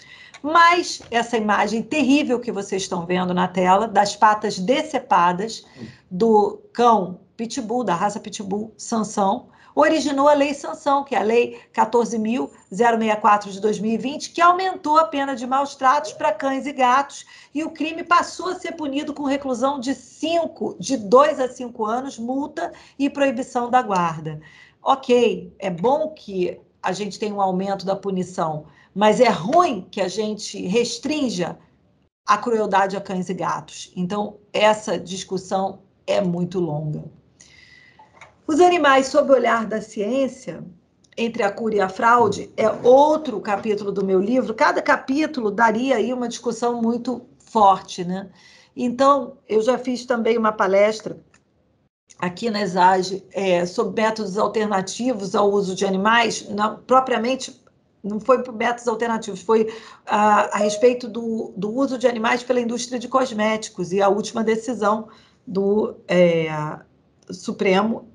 Mas essa imagem terrível que vocês estão vendo na tela, das patas decepadas do cão Pitbull, da raça Pitbull Sansão, originou a Lei Sanção, que é a Lei 14.064 de 2020, que aumentou a pena de maus tratos para cães e gatos, e o crime passou a ser punido com reclusão de cinco, de 2 a 5 anos, multa e proibição da guarda. Ok, é bom que a gente tem um aumento da punição, mas é ruim que a gente restrinja a crueldade a cães e gatos. Então, essa discussão é muito longa. Os animais sob o olhar da ciência, entre a cura e a fraude, é outro capítulo do meu livro. Cada capítulo daria aí uma discussão muito forte, né? Então, eu já fiz também uma palestra aqui na ESAGE é, sobre métodos alternativos ao uso de animais, não, propriamente não foi por métodos alternativos, foi a, a respeito do, do, uso de animais pela indústria de cosméticos e a última decisão do é, Supremo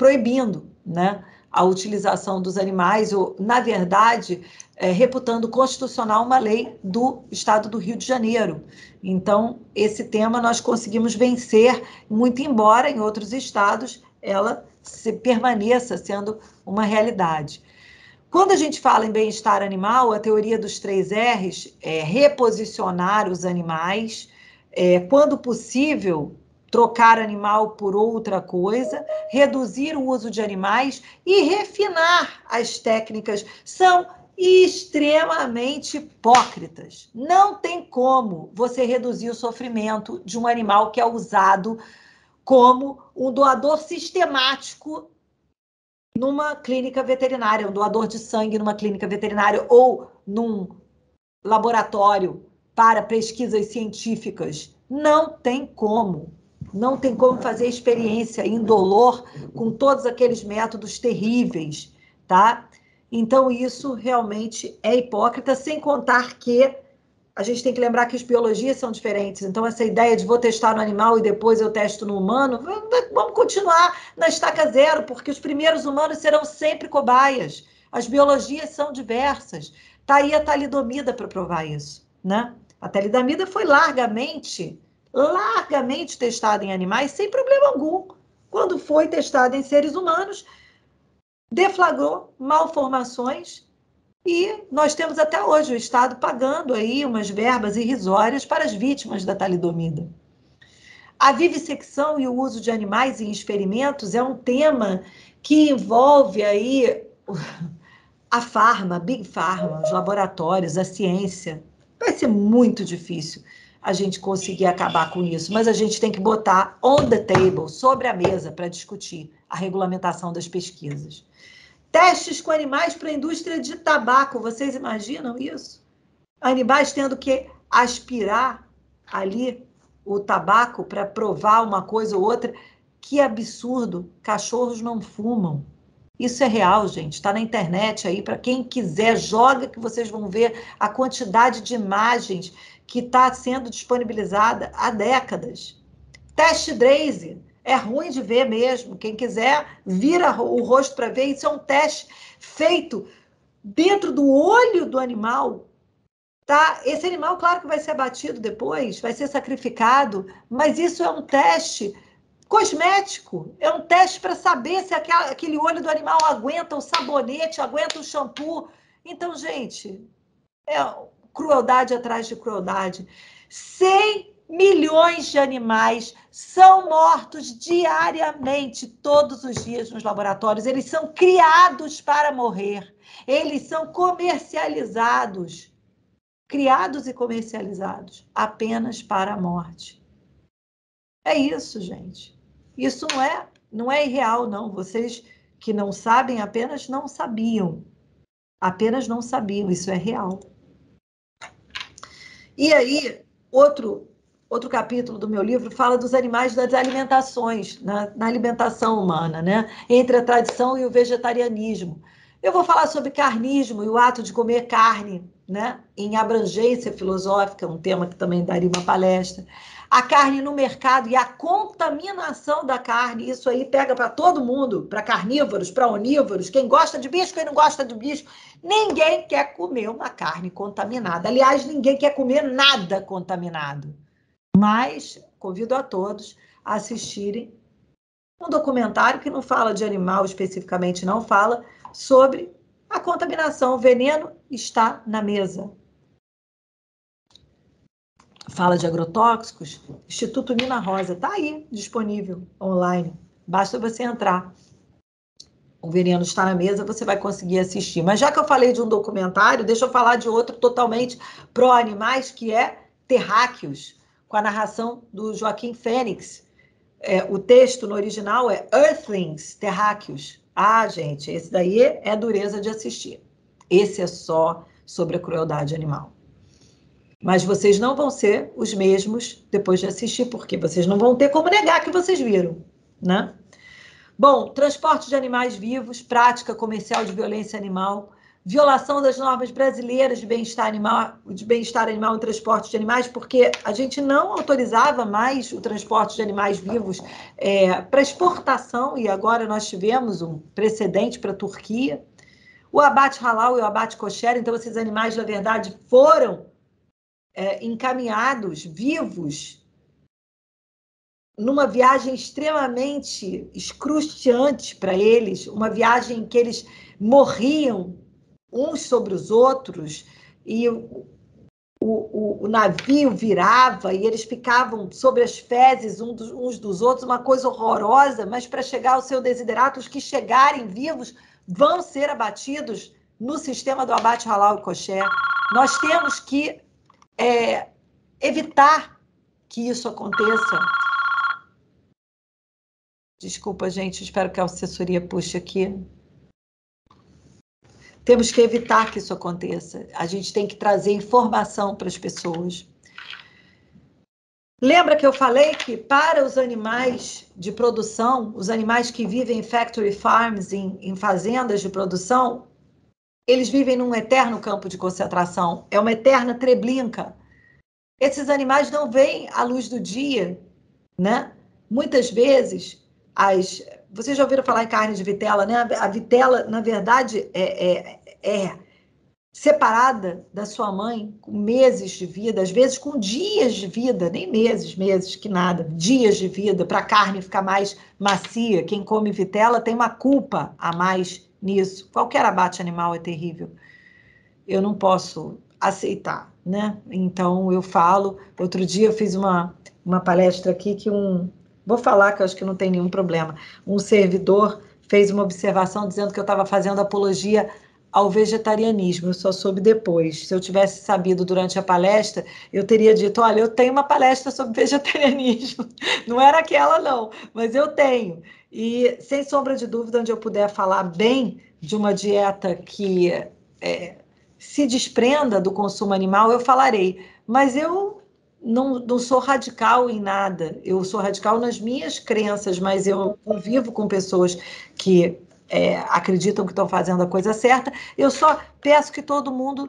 proibindo né, a utilização dos animais, ou, na verdade, é, reputando constitucional uma lei do Estado do Rio de Janeiro. Então, esse tema nós conseguimos vencer, muito embora em outros estados ela se permaneça sendo uma realidade. Quando a gente fala em bem-estar animal, a teoria dos três R's é reposicionar os animais, é, quando possível, trocar animal por outra coisa, reduzir o uso de animais e refinar as técnicas. São extremamente hipócritas. Não tem como você reduzir o sofrimento de um animal que é usado como um doador sistemático numa clínica veterinária, um doador de sangue numa clínica veterinária ou num laboratório para pesquisas científicas. Não tem como. Não tem como fazer experiência indolor com todos aqueles métodos terríveis, tá? Então, isso realmente é hipócrita, sem contar que a gente tem que lembrar que as biologias são diferentes. Então, essa ideia de vou testar no animal e depois eu testo no humano, vamos continuar na estaca zero, porque os primeiros humanos serão sempre cobaias. As biologias são diversas. Está aí a talidomida para provar isso. Né? A talidomida foi largamente, largamente testada em animais sem problema algum. Quando foi testada em seres humanos, deflagrou malformações e nós temos até hoje o Estado pagando aí umas verbas irrisórias para as vítimas da talidomida. A vivissecção e o uso de animais em experimentos é um tema que envolve aí a farma, Big Pharma, os laboratórios, a ciência. Vai ser muito difícil a gente conseguir acabar com isso, mas a gente tem que botar on the table, sobre a mesa, para discutir a regulamentação das pesquisas. Testes com animais para a indústria de tabaco, vocês imaginam isso? Animais tendo que aspirar ali o tabaco para provar uma coisa ou outra. Que absurdo! Cachorros não fumam. Isso é real, gente. Está na internet aí. Para quem quiser, joga que vocês vão ver a quantidade de imagens que está sendo disponibilizada há décadas. Teste Draze é ruim de ver mesmo. Quem quiser, vira o rosto para ver. Isso é um teste feito dentro do olho do animal. Tá? Esse animal, claro que vai ser abatido depois, vai ser sacrificado, mas isso é um teste cosmético. É um teste para saber se aquele olho do animal aguenta o sabonete, aguenta o shampoo. Então, gente, é crueldade atrás de crueldade. Sem milhões de animais são mortos diariamente, todos os dias nos laboratórios. Eles são criados para morrer, eles são comercializados, criados e comercializados apenas para a morte. É isso, gente. Isso não é, não é irreal, não. Vocês que não sabem apenas não sabiam. Apenas não sabiam, isso é real. E aí, outro outro capítulo do meu livro fala dos animais das alimentações, na, na, alimentação humana, né? entre a tradição e o vegetarianismo. Eu vou falar sobre carnismo e o ato de comer carne, né? em abrangência filosófica, um tema que também daria uma palestra. A carne no mercado e a contaminação da carne, isso aí pega para todo mundo, para carnívoros, para onívoros, quem gosta de bicho, quem não gosta de bicho. Ninguém quer comer uma carne contaminada. Aliás, ninguém quer comer nada contaminado. Mas convido a todos a assistirem um documentário que não fala de animal especificamente, não fala sobre a contaminação. O veneno está na mesa. Fala de agrotóxicos. Instituto Nina Rosa está aí disponível online. Basta você entrar. O veneno está na mesa, você vai conseguir assistir. Mas já que eu falei de um documentário, deixa eu falar de outro totalmente pró-animais, que é Terráqueos com a narração do Joaquim Fênix. É, o texto no original é Earthlings, Terráqueos. Ah, gente, esse daí é dureza de assistir. Esse é só sobre a crueldade animal. Mas vocês não vão ser os mesmos depois de assistir, porque vocês não vão ter como negar que vocês viram, né? Bom, transporte de animais vivos, prática comercial de violência animal, violação das normas brasileiras de bem-estar animal, de bem-estar animal e transporte de animais, porque a gente não autorizava mais o transporte de animais vivos é, para exportação, e agora nós tivemos um precedente para a Turquia. O abate halal e o abate kosher, então esses animais, na verdade, foram é, encaminhados vivos numa viagem extremamente excruciante para eles, uma viagem em que eles morriam uns sobre os outros, e o, o, o, navio virava e eles ficavam sobre as fezes um dos, uns dos outros, uma coisa horrorosa, mas para chegar ao seu desiderato, os que chegarem vivos vão ser abatidos no sistema do abate halal e kosher. Nós temos que é, evitar que isso aconteça. Desculpa, gente, espero que a assessoria puxe aqui. Temos que evitar que isso aconteça. A gente tem que trazer informação para as pessoas. Lembra que eu falei que para os animais de produção, os animais que vivem em factory farms, em, em fazendas de produção, eles vivem num eterno campo de concentração. É uma eterna treblinca. Esses animais não veem a luz do dia, né? Muitas vezes, as... vocês já ouviram falar em carne de vitela, né? A vitela, na verdade, é, é, é separada da sua mãe com meses de vida, às vezes com dias de vida, nem meses, meses, que nada, dias de vida, para a carne ficar mais macia. Quem come vitela tem uma culpa a mais nisso. Qualquer abate animal é terrível. Eu não posso aceitar, né? Então eu falo. Outro dia eu fiz uma, uma palestra aqui que um. Vou falar que eu acho que não tem nenhum problema. Um servidor fez uma observação dizendo que eu estava fazendo apologia ao vegetarianismo. Eu só soube depois. Se eu tivesse sabido durante a palestra, eu teria dito: olha, eu tenho uma palestra sobre vegetarianismo. <laughs> Não era aquela, não, mas eu tenho. E, sem sombra de dúvida, onde eu puder falar bem de uma dieta que é, se desprenda do consumo animal, eu falarei. Mas eu não, não, sou radical em nada. Eu sou radical nas minhas crenças, mas eu convivo com pessoas que é, acreditam que estão fazendo a coisa certa. Eu só peço que todo mundo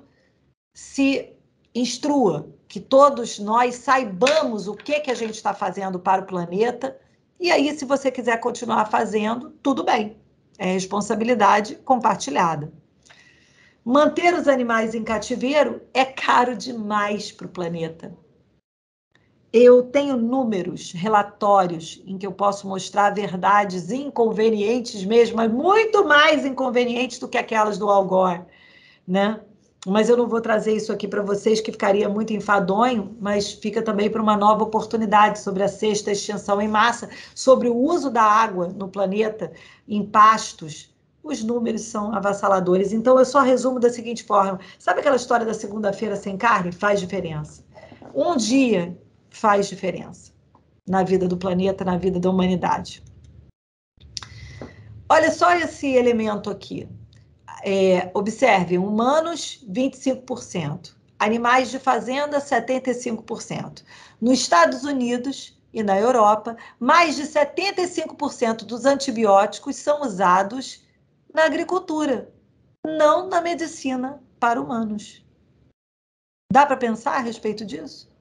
se instrua, que todos nós saibamos o que, que a gente está fazendo para o planeta. E aí, se você quiser continuar fazendo, tudo bem. É responsabilidade compartilhada. Manter os animais em cativeiro é caro demais para o planeta. Eu tenho números, relatórios em que eu posso mostrar verdades inconvenientes mesmo, mas muito mais inconvenientes do que aquelas do Al Gore, né? Mas eu não vou trazer isso aqui para vocês, que ficaria muito enfadonho, mas fica também para uma nova oportunidade sobre a sexta extinção em massa, sobre o uso da água no planeta, em pastos. Os números são avassaladores. Então, eu só resumo da seguinte forma: sabe aquela história da segunda-feira sem carne? Faz diferença. Um dia faz diferença na vida do planeta, na vida da humanidade. Olha só esse elemento aqui. É, observe, humanos, 25%. Animais de fazenda, 75%. Nos Estados Unidos e na Europa, mais de 75% dos antibióticos são usados na agricultura, não na medicina para humanos. Dá para pensar a respeito disso?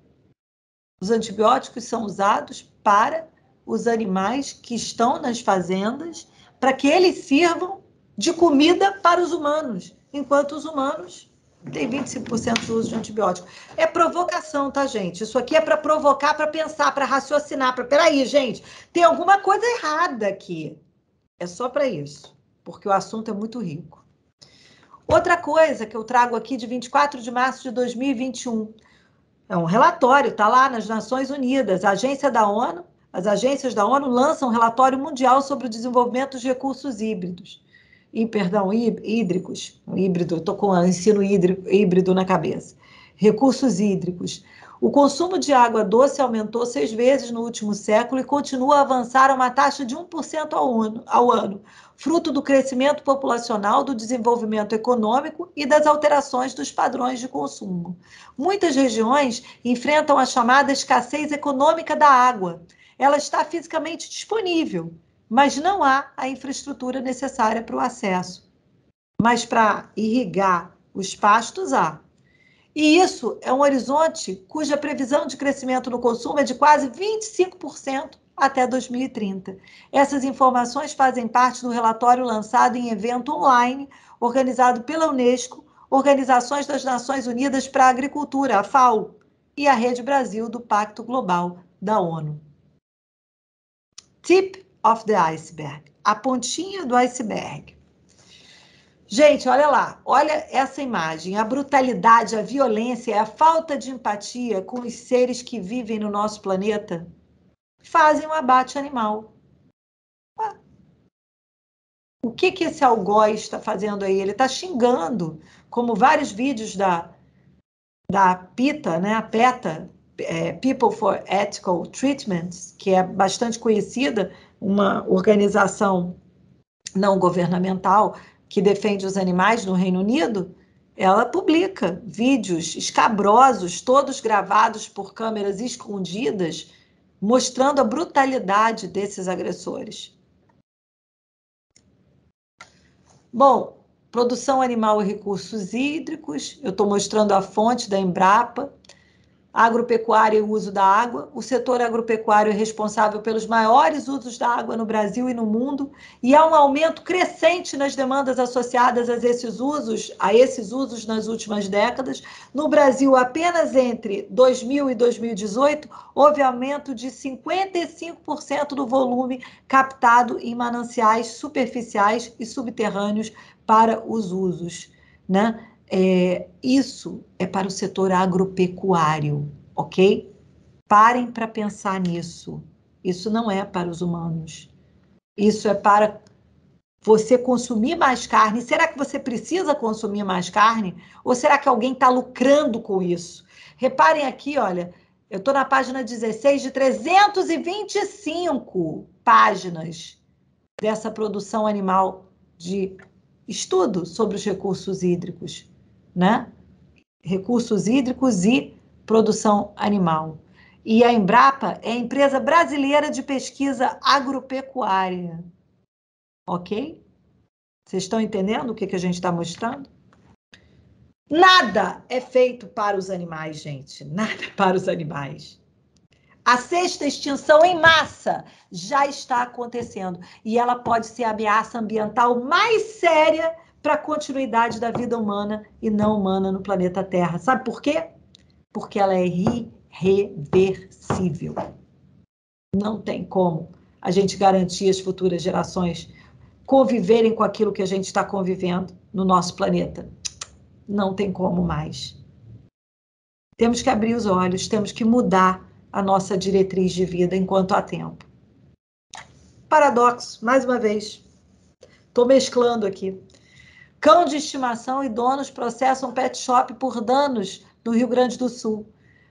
Os antibióticos são usados para os animais que estão nas fazendas, para que eles sirvam de comida para os humanos, enquanto os humanos têm 25% de uso de antibiótico. É provocação, tá, gente? Isso aqui é para provocar, para pensar, para raciocinar, para. Peraí, gente, tem alguma coisa errada aqui. É só para isso, porque o assunto é muito rico. Outra coisa que eu trago aqui de 24 de março de 2021 é um relatório, está lá nas Nações Unidas, a agência da ONU, as agências da ONU lançam um relatório mundial sobre o desenvolvimento de recursos híbridos, e, perdão, hídricos, híbrido, estou com ensino híbrido na cabeça. Recursos hídricos. O consumo de água doce aumentou seis vezes no último século e continua a avançar a uma taxa de 1% ao ano, ao ano, fruto do crescimento populacional, do desenvolvimento econômico e das alterações dos padrões de consumo. Muitas regiões enfrentam a chamada escassez econômica da água. Ela está fisicamente disponível, mas não há a infraestrutura necessária para o acesso. Mas para irrigar os pastos há. E isso é um horizonte cuja previsão de crescimento no consumo é de quase 25% até 2030. Essas informações fazem parte do relatório lançado em evento online, organizado pela Unesco, Organizações das Nações Unidas para a Agricultura, a FAO, e a Rede Brasil do Pacto Global da ONU. Tip of the iceberg a pontinha do iceberg. Gente, olha lá, olha essa imagem. A brutalidade, a violência, a falta de empatia com os seres que vivem no nosso planeta fazem um abate animal. O que, que esse algoz está fazendo aí? Ele está xingando, como vários vídeos da, da PITA, né? a PETA, é, People for Ethical Treatments, que é bastante conhecida, uma organização não governamental que defende os animais no Reino Unido, ela publica vídeos escabrosos, todos gravados por câmeras escondidas, mostrando a brutalidade desses agressores. Bom, produção animal e recursos hídricos, eu estou mostrando a fonte da Embrapa. Agropecuária e o uso da água. O setor agropecuário é responsável pelos maiores usos da água no Brasil e no mundo, e há um aumento crescente nas demandas associadas a esses usos, a esses usos nas últimas décadas. No Brasil, apenas entre 2000 e 2018, houve aumento de 55% do volume captado em mananciais superficiais e subterrâneos para os usos, né? É, isso é para o setor agropecuário, ok? Parem para pensar nisso. Isso não é para os humanos. Isso é para você consumir mais carne. Será que você precisa consumir mais carne? Ou será que alguém está lucrando com isso? Reparem aqui, olha, eu estou na página 16 de 325 páginas dessa produção animal de estudo sobre os recursos hídricos né? Recursos hídricos e produção animal. E a Embrapa é a empresa brasileira de pesquisa agropecuária. Ok? Vocês estão entendendo o que, que a gente está mostrando? Nada é feito para os animais, gente. Nada <laughs> para os animais. A sexta extinção em massa já está acontecendo e ela pode ser a ameaça ambiental mais séria para a continuidade da vida humana e não humana no planeta Terra. Sabe por quê? Porque ela é irreversível. Não tem como a gente garantir as futuras gerações conviverem com aquilo que a gente está convivendo no nosso planeta. Não tem como mais. Temos que abrir os olhos, temos que mudar a nossa diretriz de vida enquanto há tempo. Paradoxo, mais uma vez. Estou mesclando aqui. Cão de estimação e donos processam pet shop por danos no Rio Grande do Sul.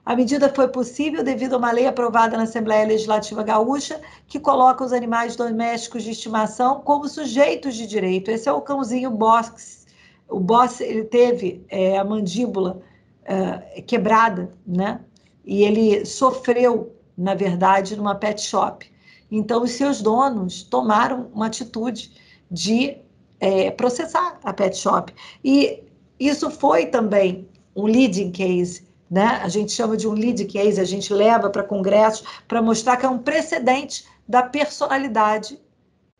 A medida foi possível devido a uma lei aprovada na Assembleia Legislativa Gaúcha que coloca os animais domésticos de estimação como sujeitos de direito. Esse é o cãozinho Boss. O Boss ele teve é, a mandíbula é, quebrada, né? E ele sofreu, na verdade, numa pet shop. Então, os seus donos tomaram uma atitude de é, processar a pet shop. E isso foi também um leading case, né? A gente chama de um lead case, a gente leva para congressos para mostrar que é um precedente da personalidade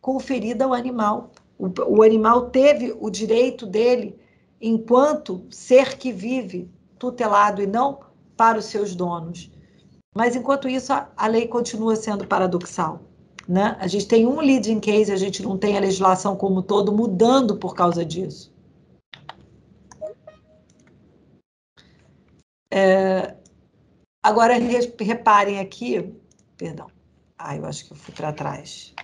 conferida ao animal. O, o animal teve o direito dele enquanto ser que vive, tutelado e não para os seus donos. Mas enquanto isso, a, a lei continua sendo paradoxal. Né? A gente tem um leading case, a gente não tem a legislação como todo mudando por causa disso. É, agora, reparem aqui, perdão, ah, eu acho que eu fui para trás.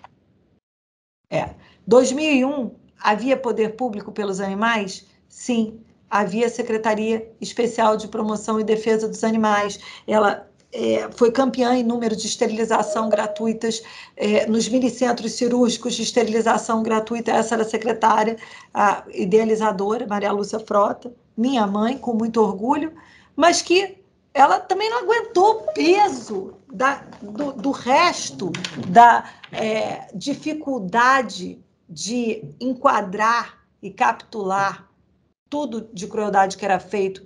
É, 2001, havia poder público pelos animais? Sim, havia Secretaria Especial de Promoção e Defesa dos Animais. Ela é, foi campeã em número de esterilização gratuitas é, nos minicentros cirúrgicos de esterilização gratuita. Essa era a secretária, a idealizadora, Maria Lúcia Frota, minha mãe, com muito orgulho, mas que ela também não aguentou o peso da, do, do resto da é, dificuldade de enquadrar e capitular tudo de crueldade que era feito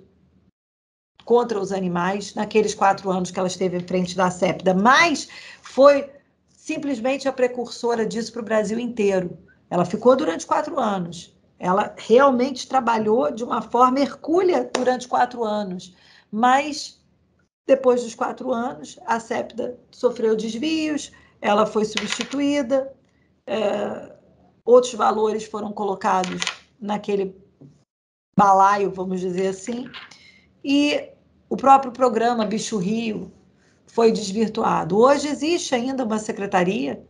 contra os animais naqueles quatro anos que ela esteve em frente da CEPDA, mas foi simplesmente a precursora disso para o Brasil inteiro. Ela ficou durante quatro anos. Ela realmente trabalhou de uma forma hercúlea durante quatro anos, mas depois dos quatro anos, a CEPDA sofreu desvios, ela foi substituída, é, outros valores foram colocados naquele balaio, vamos dizer assim, e o próprio programa Bicho Rio foi desvirtuado. Hoje existe ainda uma secretaria.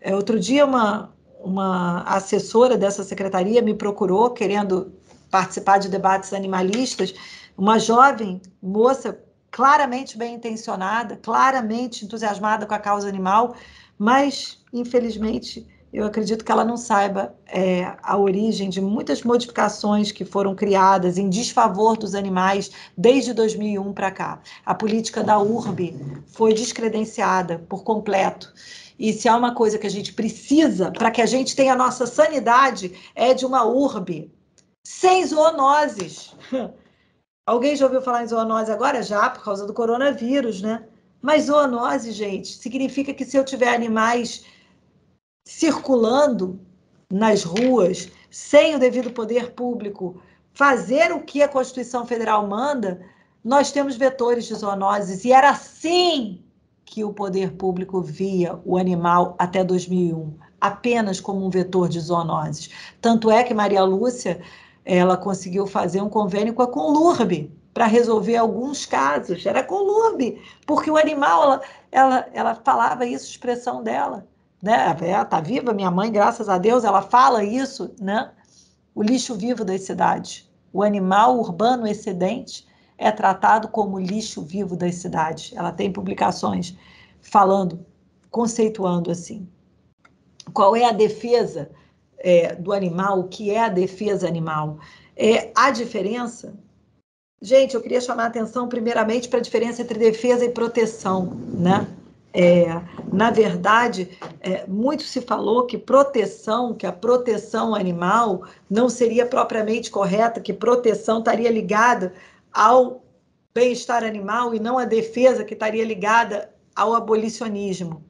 É, outro dia, uma, uma assessora dessa secretaria me procurou querendo participar de debates animalistas. Uma jovem moça, claramente bem intencionada, claramente entusiasmada com a causa animal, mas, infelizmente, eu acredito que ela não saiba é, a origem de muitas modificações que foram criadas em desfavor dos animais desde 2001 para cá. A política da URB foi descredenciada por completo. E se há uma coisa que a gente precisa para que a gente tenha a nossa sanidade, é de uma URB sem zoonoses. <laughs> Alguém já ouviu falar em zoonose agora? Já, por causa do coronavírus, né? Mas zoonose, gente, significa que se eu tiver animais circulando nas ruas, sem o devido poder público fazer o que a Constituição Federal manda, nós temos vetores de zoonoses. E era assim que o poder público via o animal até 2001, apenas como um vetor de zoonoses. Tanto é que Maria Lúcia ela conseguiu fazer um convênio com a Conlurb para resolver alguns casos. Era Conlurb, porque o animal, ela, ela, ela falava isso, expressão dela. Né? Ela está viva, minha mãe, graças a Deus, ela fala isso, né? O lixo vivo das cidades. O animal urbano excedente é tratado como lixo vivo das cidades. Ela tem publicações falando, conceituando assim. Qual é a defesa é, do animal, o que é a defesa animal. É, a diferença. Gente, eu queria chamar a atenção primeiramente para a diferença entre defesa e proteção, né? É, na verdade, é, muito se falou que proteção, que a proteção animal não seria propriamente correta, que proteção estaria ligada ao bem-estar animal e não a defesa que estaria ligada ao abolicionismo.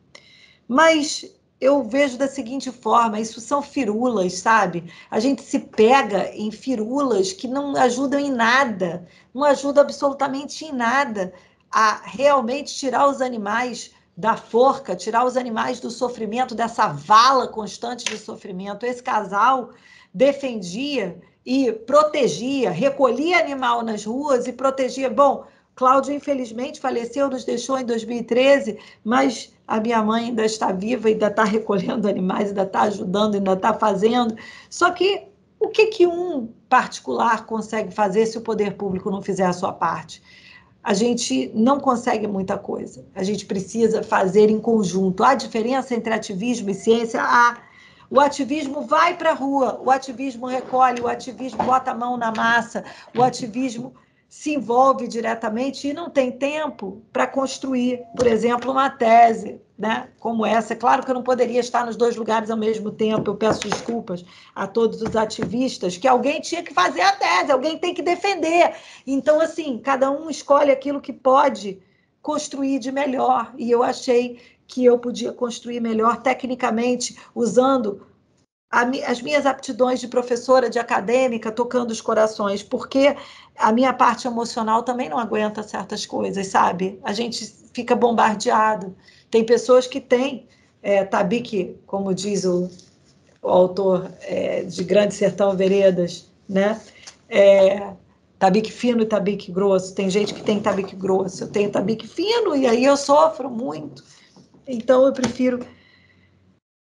Mas eu vejo da seguinte forma: isso são firulas, sabe? A gente se pega em firulas que não ajudam em nada, não ajudam absolutamente em nada a realmente tirar os animais da forca, tirar os animais do sofrimento, dessa vala constante de sofrimento. Esse casal defendia e protegia, recolhia animal nas ruas e protegia. Bom, Cláudio, infelizmente, faleceu, nos deixou em 2013, mas a minha mãe ainda está viva, ainda está recolhendo animais, ainda está ajudando, ainda está fazendo. Só que o que, que um particular consegue fazer se o poder público não fizer a sua parte? A gente não consegue muita coisa. A gente precisa fazer em conjunto. Há diferença entre ativismo e ciência? Há. O ativismo vai para a rua, o ativismo recolhe, o ativismo bota a mão na massa, o ativismo se envolve diretamente e não tem tempo para construir, por exemplo, uma tese, né, como essa. É claro que eu não poderia estar nos dois lugares ao mesmo tempo. Eu peço desculpas a todos os ativistas, que alguém tinha que fazer a tese, alguém tem que defender. Então, assim, cada um escolhe aquilo que pode construir de melhor. E eu achei que eu podia construir melhor tecnicamente usando as minhas aptidões de professora, de acadêmica, tocando os corações, porque a minha parte emocional também não aguenta certas coisas, sabe? A gente fica bombardeado. Tem pessoas que têm é, tabique, como diz o, o autor é, de Grande Sertão Veredas, né? É, tabique fino e tabique grosso. Tem gente que tem tabique grosso, eu tenho tabique fino e aí eu sofro muito. Então eu prefiro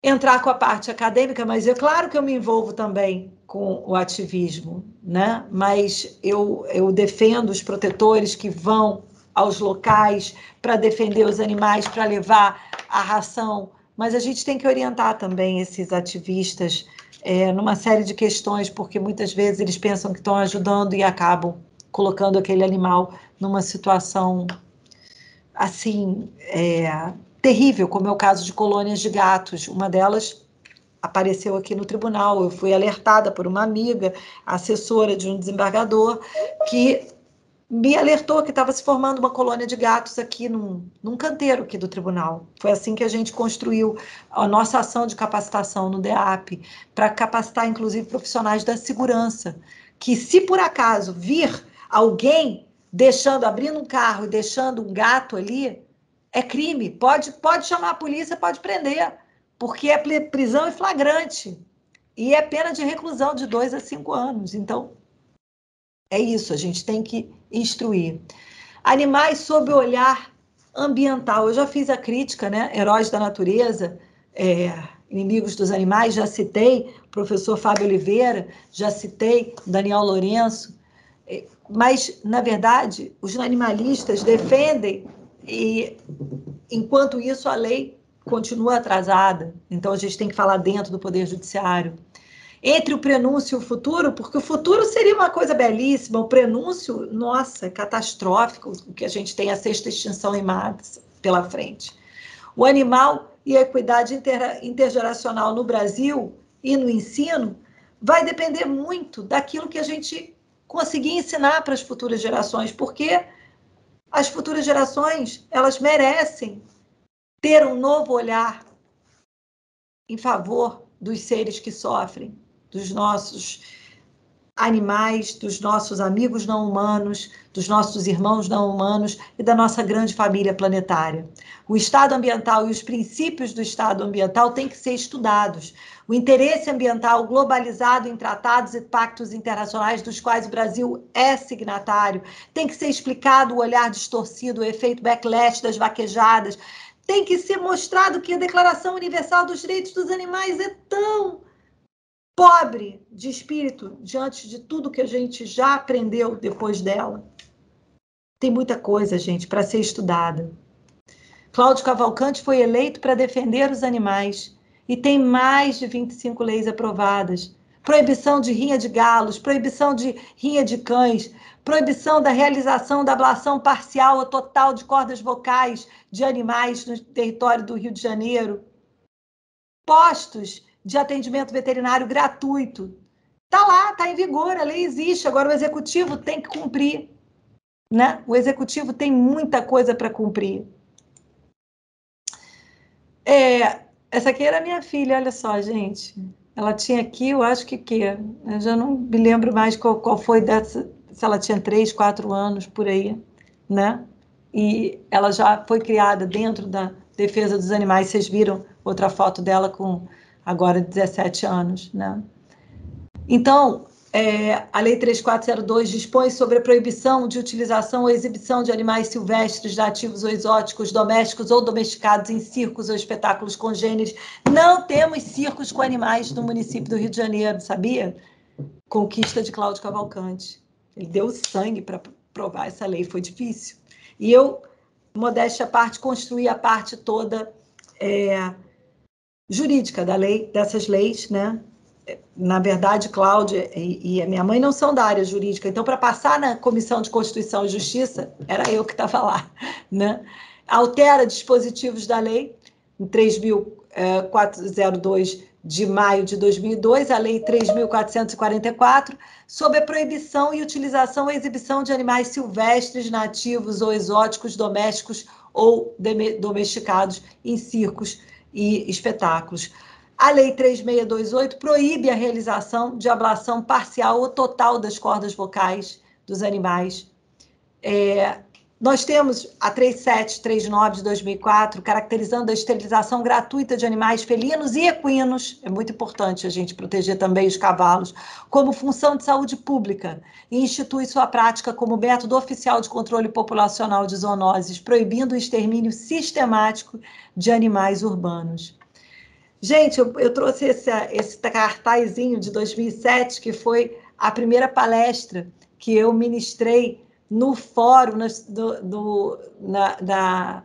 entrar com a parte acadêmica, mas é claro que eu me envolvo também com o ativismo, né? Mas eu, eu defendo os protetores que vão aos locais para defender os animais, para levar a ração, mas a gente tem que orientar também esses ativistas é, numa série de questões, porque muitas vezes eles pensam que estão ajudando e acabam colocando aquele animal numa situação assim é, terrível, como é o caso de colônias de gatos. Uma delas apareceu aqui no tribunal. Eu fui alertada por uma amiga, assessora de um desembargador, que me alertou que estava se formando uma colônia de gatos aqui num, num canteiro aqui do tribunal. Foi assim que a gente construiu a nossa ação de capacitação no DEAP, para capacitar, inclusive, profissionais da segurança, que se por acaso vir alguém deixando, abrindo um carro e deixando um gato ali, é crime. Pode, pode chamar a polícia, pode prender, porque é prisão em flagrante. E é pena de reclusão de dois a cinco anos. Então, é isso, a gente tem que instruir. Animais sob o olhar ambiental. Eu já fiz a crítica, né? Heróis da natureza, é, inimigos dos animais, já citei o professor Fábio Oliveira, já citei Daniel Lourenço. É, mas, na verdade, os animalistas defendem e, enquanto isso, a lei continua atrasada. Então, a gente tem que falar dentro do Poder Judiciário. Entre o prenúncio e o futuro, porque o futuro seria uma coisa belíssima, o prenúncio, nossa, é catastrófico, o que a gente tem a sexta extinção em massa pela frente. O animal e a equidade inter, intergeracional no Brasil e no ensino vai depender muito daquilo que a gente conseguir ensinar para as futuras gerações, porque as futuras gerações, elas merecem ter um novo olhar em favor dos seres que sofrem, dos nossos animais, dos nossos amigos não humanos, dos nossos irmãos não humanos e da nossa grande família planetária. O estado ambiental e os princípios do estado ambiental têm que ser estudados. O interesse ambiental globalizado em tratados e pactos internacionais dos quais o Brasil é signatário tem que ser explicado o olhar distorcido, o efeito backlash das vaquejadas. Tem que ser mostrado que a Declaração Universal dos Direitos dos Animais é tão pobre de espírito diante de tudo que a gente já aprendeu depois dela. Tem muita coisa, gente, para ser estudada. Cláudio Cavalcante foi eleito para defender os animais e tem mais de 25 leis aprovadas. Proibição de rinha de galos, proibição de rinha de cães, proibição da realização da ablação parcial ou total de cordas vocais de animais no território do Rio de Janeiro. Postos de atendimento veterinário gratuito. Está lá, está em vigor, a lei existe. Agora o executivo tem que cumprir. Né? O executivo tem muita coisa para cumprir. É, essa aqui era minha filha, olha só, gente. Ela tinha aqui, eu acho que que, eu já não me lembro mais qual, qual foi dessa, se ela tinha três, quatro anos por aí, né? E ela já foi criada dentro da defesa dos animais. Vocês viram outra foto dela com agora 17 anos. Né? Então, é, a Lei 3402 dispõe sobre a proibição de utilização ou exibição de animais silvestres, nativos ou exóticos, domésticos ou domesticados em circos ou espetáculos congêneres. Não temos circos com animais no município do Rio de Janeiro, sabia? Conquista de Cláudio Cavalcante. Ele deu sangue para provar essa lei, foi difícil. E eu, modéstia à parte, construí a parte toda é, jurídica da lei, dessas leis, né? Na verdade, Cláudia e, e a minha mãe não são da área jurídica, então, para passar na Comissão de Constituição e Justiça, era eu que estava lá, <laughs> né? Altera dispositivos da lei, em 3.402 eh, de maio de 2002, a Lei 3.444, sobre a proibição e utilização e exibição de animais silvestres, nativos ou exóticos, domésticos ou domesticados em circos e espetáculos. A Lei 3628 proíbe a realização de ablação parcial ou total das cordas vocais dos animais. É, nós temos a 3739 de 2004, caracterizando a esterilização gratuita de animais felinos e equinos, é muito importante a gente proteger também os cavalos, como função de saúde pública, e institui sua prática como método oficial de controle populacional de zoonoses, proibindo o extermínio sistemático de animais urbanos. Gente, eu, eu trouxe esse, esse cartazinho de 2007, que foi a primeira palestra que eu ministrei no fórum no, do, do, na, da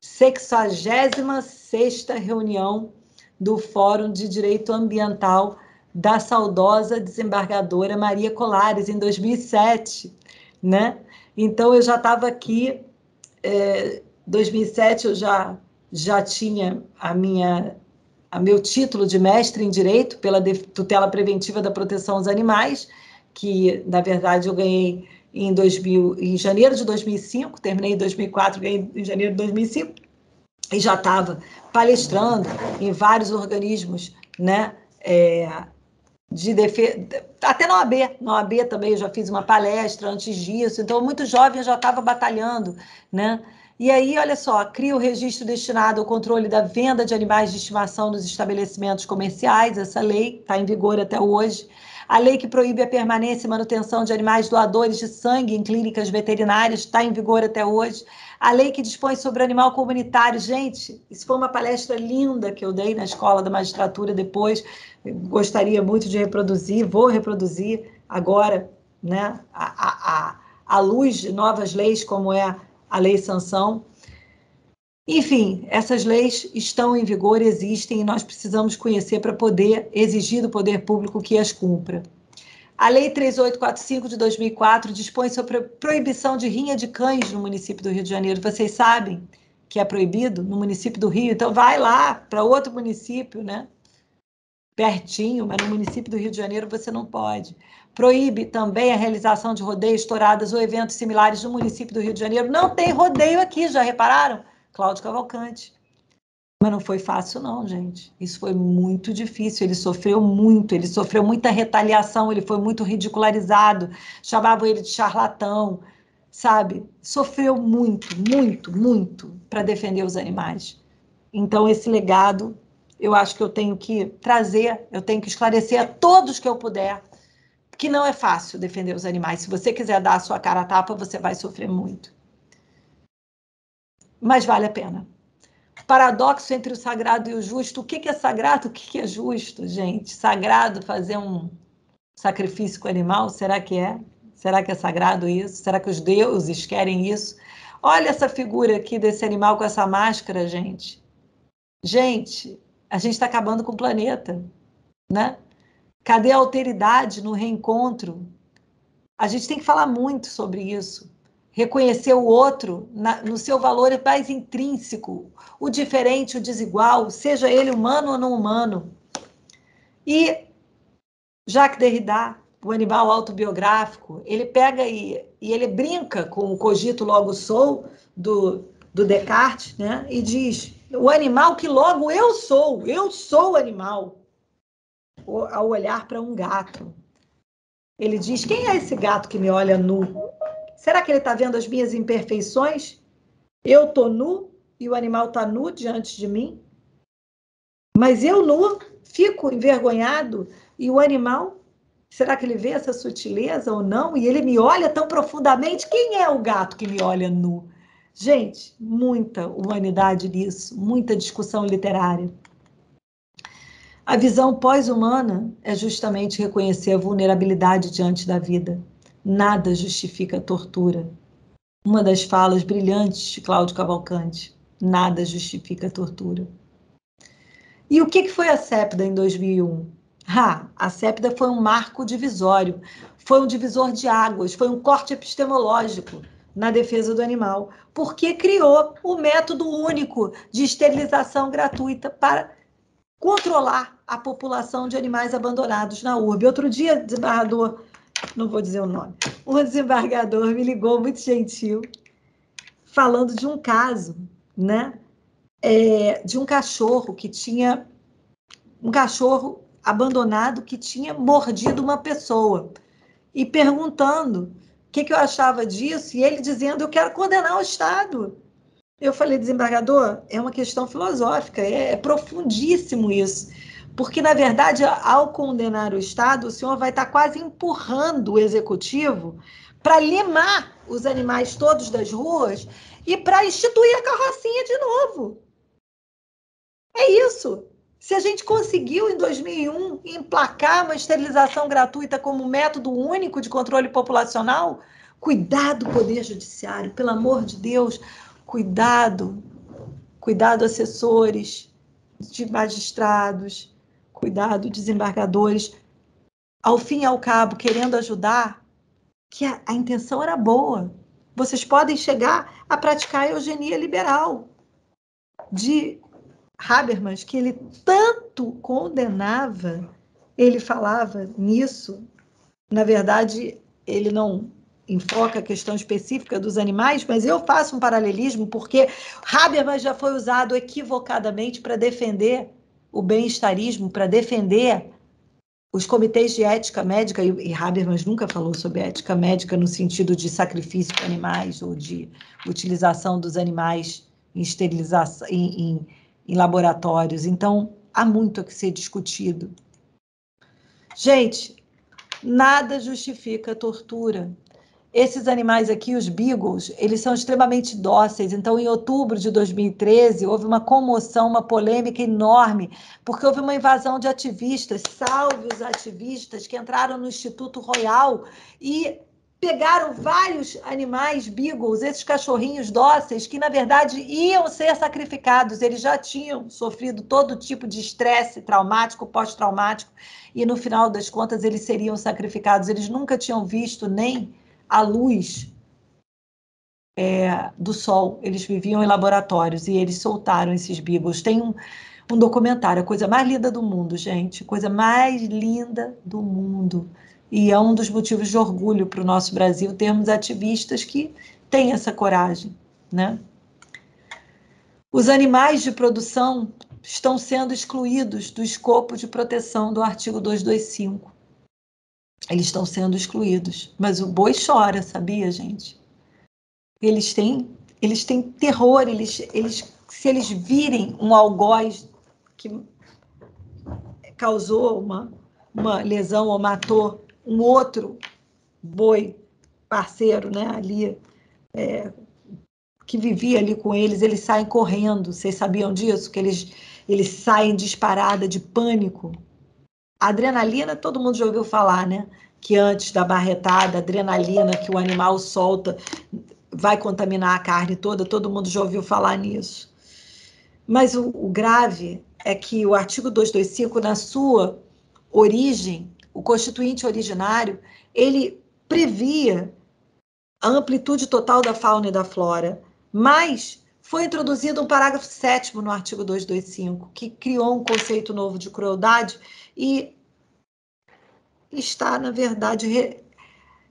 66 reunião do Fórum de Direito Ambiental da saudosa desembargadora Maria Colares, em 2007, né? Então, eu já estava aqui, é, 2007 eu já, já tinha a minha, a meu título de mestre em Direito pela tutela preventiva da proteção aos animais, que, na verdade, eu ganhei em, 2000, em janeiro de 2005, terminei em 2004, ganhei em janeiro de 2005, e já estava palestrando em vários organismos, né, é, de defesa, até na OAB, na OAB também eu já fiz uma palestra antes disso, então muito jovem eu já estava batalhando, né, e aí, olha só, cria o registro destinado ao controle da venda de animais de estimação nos estabelecimentos comerciais, essa lei está em vigor até hoje, a lei que proíbe a permanência e manutenção de animais doadores de sangue em clínicas veterinárias está em vigor até hoje. A lei que dispõe sobre animal comunitário. Gente, isso foi uma palestra linda que eu dei na escola da magistratura depois. Gostaria muito de reproduzir, vou reproduzir agora, né? A, a, a luz de novas leis, como é a lei sanção. Enfim, essas leis estão em vigor, existem e nós precisamos conhecer para poder exigir do poder público que as cumpra. A Lei 3845 de 2004 dispõe sobre a proibição de rinha de cães no município do Rio de Janeiro. Vocês sabem que é proibido no município do Rio, então vai lá para outro município, né? Pertinho, mas no município do Rio de Janeiro você não pode. proíbe também a realização de rodeios, touradas ou eventos similares no município do Rio de Janeiro. Não tem rodeio aqui, já repararam? Cláudio Cavalcante. Mas não foi fácil, não, gente. Isso foi muito difícil. Ele sofreu muito, ele sofreu muita retaliação, ele foi muito ridicularizado, chamavam ele de charlatão, sabe? Sofreu muito, muito, muito para defender os animais. Então, esse legado, eu acho que eu tenho que trazer, eu tenho que esclarecer a todos que eu puder que não é fácil defender os animais. Se você quiser dar a sua cara a tapa, você vai sofrer muito. Mas vale a pena. Paradoxo entre o sagrado e o justo. O que é sagrado? O que é justo, gente? Sagrado fazer um sacrifício com animal? Será que é? Será que é sagrado isso? Será que os deuses querem isso? Olha essa figura aqui desse animal com essa máscara, gente. Gente, a gente está acabando com o planeta, né? Cadê a alteridade no reencontro? A gente tem que falar muito sobre isso. Reconhecer o outro na, no seu valor mais intrínseco, o diferente, o desigual, seja ele humano ou não humano. E Jacques Derrida, o animal autobiográfico, ele pega e, e ele brinca com o cogito logo sou do, do Descartes, né? E diz: o animal que logo eu sou, eu sou o animal ao olhar para um gato. Ele diz: Quem é esse gato que me olha nu? Será que ele está vendo as minhas imperfeições? Eu estou nu e o animal está nu diante de mim? Mas eu nu fico envergonhado e o animal, será que ele vê essa sutileza ou não? E ele me olha tão profundamente? Quem é o gato que me olha nu? Gente, muita humanidade nisso, muita discussão literária. A visão pós-humana é justamente reconhecer a vulnerabilidade diante da vida. Nada justifica a tortura. Uma das falas brilhantes de Cláudio Cavalcante. Nada justifica a tortura. E o que foi a CEPDA em 2001? Ah, a CEPDA foi um marco divisório, foi um divisor de águas, foi um corte epistemológico na defesa do animal, porque criou o método único de esterilização gratuita para controlar a população de animais abandonados na urbe. Outro dia, desembargador, não vou dizer o nome, um desembargador me ligou muito gentil, falando de um caso, né? É, de um cachorro que tinha um cachorro abandonado que tinha mordido uma pessoa e perguntando o que, que eu achava disso e ele dizendo eu quero condenar o Estado. Eu falei, desembargador, é uma questão filosófica, é, é profundíssimo isso. Porque, na verdade, ao condenar o Estado, o senhor vai estar quase empurrando o executivo para limar os animais todos das ruas e para instituir a carrocinha de novo. É isso. Se a gente conseguiu, em 2001, emplacar uma esterilização gratuita como método único de controle populacional, cuidado, Poder Judiciário, pelo amor de Deus, cuidado, cuidado, assessores de magistrados, cuidado, desembargadores, ao fim e ao cabo, querendo ajudar, que a, a intenção era boa. Vocês podem chegar a praticar a eugenia liberal de Habermas, que ele tanto condenava, ele falava nisso. Na verdade, ele não enfoca a questão específica dos animais, mas eu faço um paralelismo porque Habermas já foi usado equivocadamente para defender o bem-estarismo para defender os comitês de ética médica, e Habermas nunca falou sobre ética médica no sentido de sacrifício de animais ou de utilização dos animais em esterilização, em, em, em laboratórios. Então, há muito a que ser discutido. Gente, nada justifica a tortura. Esses animais aqui, os beagles, eles são extremamente dóceis. Então, em outubro de 2013, houve uma comoção, uma polêmica enorme, porque houve uma invasão de ativistas, salve os ativistas que entraram no Instituto Royal e pegaram vários animais beagles, esses cachorrinhos dóceis, que na verdade iam ser sacrificados. Eles já tinham sofrido todo tipo de estresse traumático, pós-traumático, e no final das contas eles seriam sacrificados. Eles nunca tinham visto nem a luz é, do sol. Eles viviam em laboratórios e eles soltaram esses biblos. Tem um, um documentário, a coisa mais linda do mundo, gente. Coisa mais linda do mundo. E é um dos motivos de orgulho para o nosso Brasil termos ativistas que têm essa coragem, né? Os animais de produção estão sendo excluídos do escopo de proteção do artigo 225. Eles estão sendo excluídos. Mas o boi chora, sabia, gente? Eles têm, eles têm terror, eles, eles, se eles virem um algoz que causou uma, uma lesão ou matou um outro boi parceiro, né, ali, é, que vivia ali com eles, eles saem correndo. Vocês sabiam disso? Que eles, eles saem disparada de pânico. A adrenalina, todo mundo já ouviu falar, né? Que antes da barretada, a adrenalina que o animal solta vai contaminar a carne toda, todo mundo já ouviu falar nisso. Mas o, o grave é que o artigo 225, na sua origem, o constituinte originário, ele previa a amplitude total da fauna e da flora, mas foi introduzido um parágrafo sétimo no artigo 225, que criou um conceito novo de crueldade e está, na verdade, re,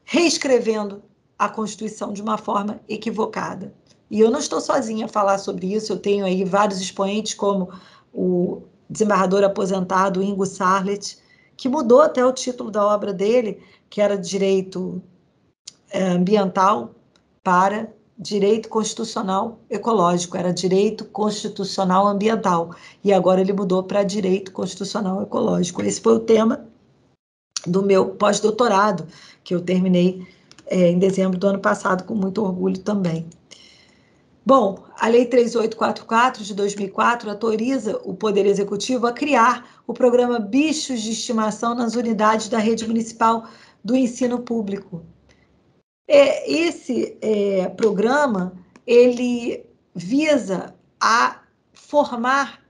reescrevendo a Constituição de uma forma equivocada. E eu não estou sozinha a falar sobre isso, eu tenho aí vários expoentes, como o desembargador aposentado Ingo Sarlet, que mudou até o título da obra dele, que era Direito eh, Ambiental, para direito constitucional ecológico, era direito constitucional ambiental, e agora ele mudou para direito constitucional ecológico. Esse foi o tema do meu pós-doutorado, que eu terminei é, em dezembro do ano passado, com muito orgulho também. Bom, a Lei 3844 de 2004 autoriza o Poder Executivo a criar o programa Bichos de Estimação nas unidades da rede municipal do ensino público. É, esse é, programa ele visa a formar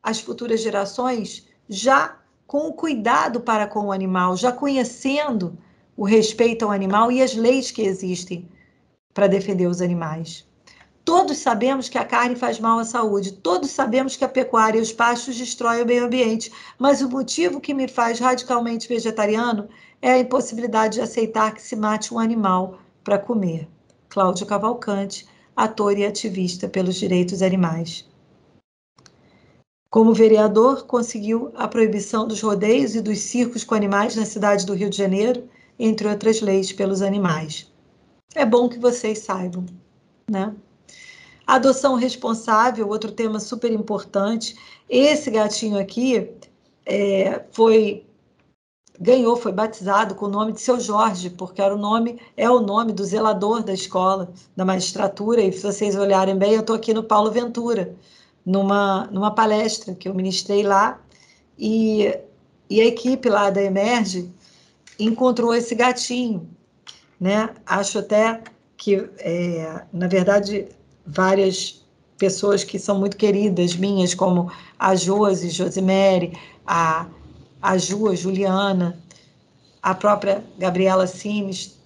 as futuras gerações já com o cuidado para com o animal, já conhecendo o respeito ao animal e as leis que existem para defender os animais. Todos sabemos que a carne faz mal à saúde, todos sabemos que a pecuária e os pastos destroem o meio ambiente, mas o motivo que me faz radicalmente vegetariano é a impossibilidade de aceitar que se mate um animal para comer. Cláudio Cavalcante, ator e ativista pelos direitos animais. Como vereador, conseguiu a proibição dos rodeios e dos circos com animais na cidade do Rio de Janeiro, entre outras leis pelos animais. É bom que vocês saibam, né? Adoção responsável, outro tema super importante. Esse gatinho aqui é, foi ganhou, foi batizado com o nome de seu Jorge, porque era o nome, é o nome do zelador da escola, da magistratura, e se vocês olharem bem, eu estou aqui no Paulo Ventura, numa, numa palestra que eu ministrei lá, e, e a equipe lá da Emerge encontrou esse gatinho, né? Acho até que, é, na verdade, várias pessoas que são muito queridas minhas, como a Josi, Josimere, a a Ju, a Juliana, a própria Gabriela Simes,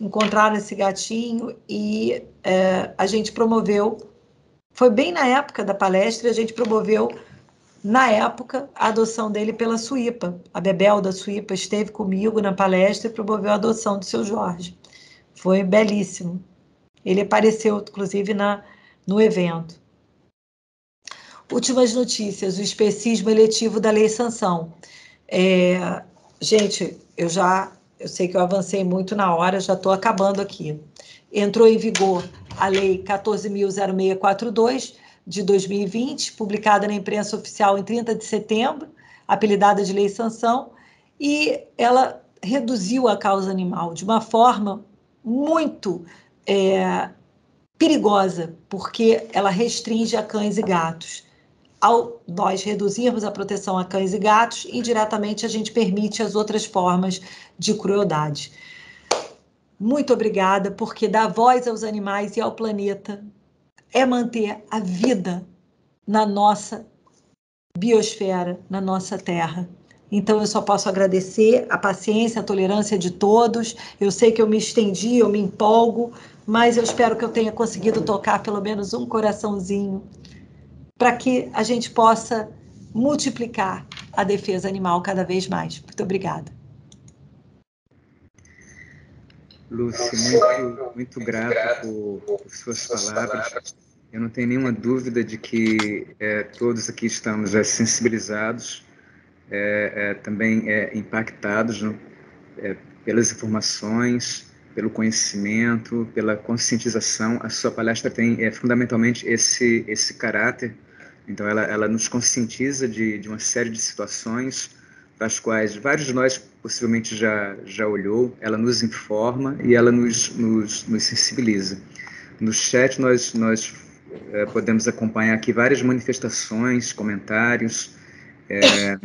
encontraram esse gatinho e é, a gente promoveu, foi bem na época da palestra, a gente promoveu, na época, a adoção dele pela Suípa. A Bebel da Suípa esteve comigo na palestra e promoveu a adoção do seu Jorge. Foi belíssimo. Ele apareceu, inclusive, na, no evento. Últimas notícias: o especismo eletivo da Lei Sanção. É, gente, eu já, eu sei que eu avancei muito na hora, já estou acabando aqui. Entrou em vigor a Lei 14.0642 de 2020, publicada na imprensa oficial em 30 de setembro, apelidada de Lei Sanção, e ela reduziu a causa animal de uma forma muito é, perigosa, porque ela restringe a cães e gatos ao nós reduzirmos a proteção a cães e gatos, indiretamente a gente permite as outras formas de crueldade. Muito obrigada, porque dar voz aos animais e ao planeta é manter a vida na nossa biosfera, na nossa terra. Então eu só posso agradecer a paciência, a tolerância de todos. Eu sei que eu me estendi, eu me empolgo, mas eu espero que eu tenha conseguido tocar pelo menos um coraçãozinho para que a gente possa multiplicar a defesa animal cada vez mais. Muito obrigada. Lúcia, muito, muito grato por, por, suas palavras. Eu não tenho nenhuma dúvida de que é, todos aqui estamos é, sensibilizados, é, é também é, impactados né, é, pelas informações, pelo conhecimento, pela conscientização. A sua palestra tem fundamentalmente esse, esse caráter. Então, ela, ela nos conscientiza de, de uma série de situações para as quais vários de nós possivelmente já, já olhou, ela nos informa e ela nos, nos, nos sensibiliza. No chat nós, nós é, podemos acompanhar aqui várias manifestações, comentários, é,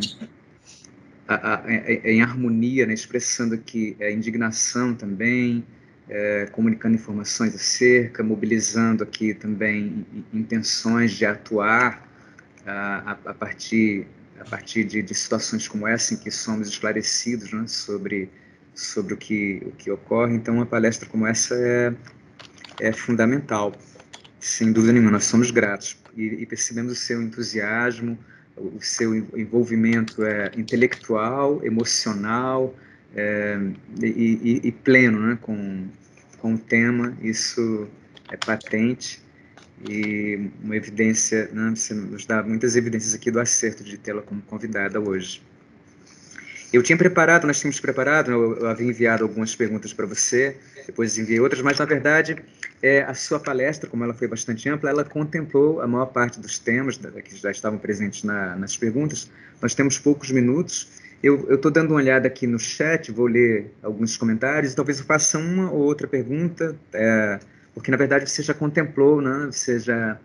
a, a, em harmonia, né, expressando aqui a indignação também, é, comunicando informações acerca, mobilizando aqui também intenções de atuar a, a partir a partir de, de, situações como essa em que somos esclarecidos né, sobre sobre o que o que ocorre então uma palestra como essa é, é fundamental. Sem dúvida nenhuma nós somos gratos e, e percebemos o seu entusiasmo o seu envolvimento é, intelectual emocional é, e, e, e, pleno né, com com o tema. Isso é patente e uma evidência, né, você nos dá muitas evidências aqui do acerto de tê-la como convidada hoje. Eu tinha preparado, nós tínhamos preparado, eu, havia enviado algumas perguntas para você, depois enviei outras, mas na verdade é, a sua palestra, como ela foi bastante ampla, ela contemplou a maior parte dos temas que já estavam presentes na, nas perguntas. Nós temos poucos minutos. Eu estou dando uma olhada aqui no chat, vou ler alguns comentários, talvez eu faça uma ou outra pergunta. É, porque na verdade você já contemplou, né? Você já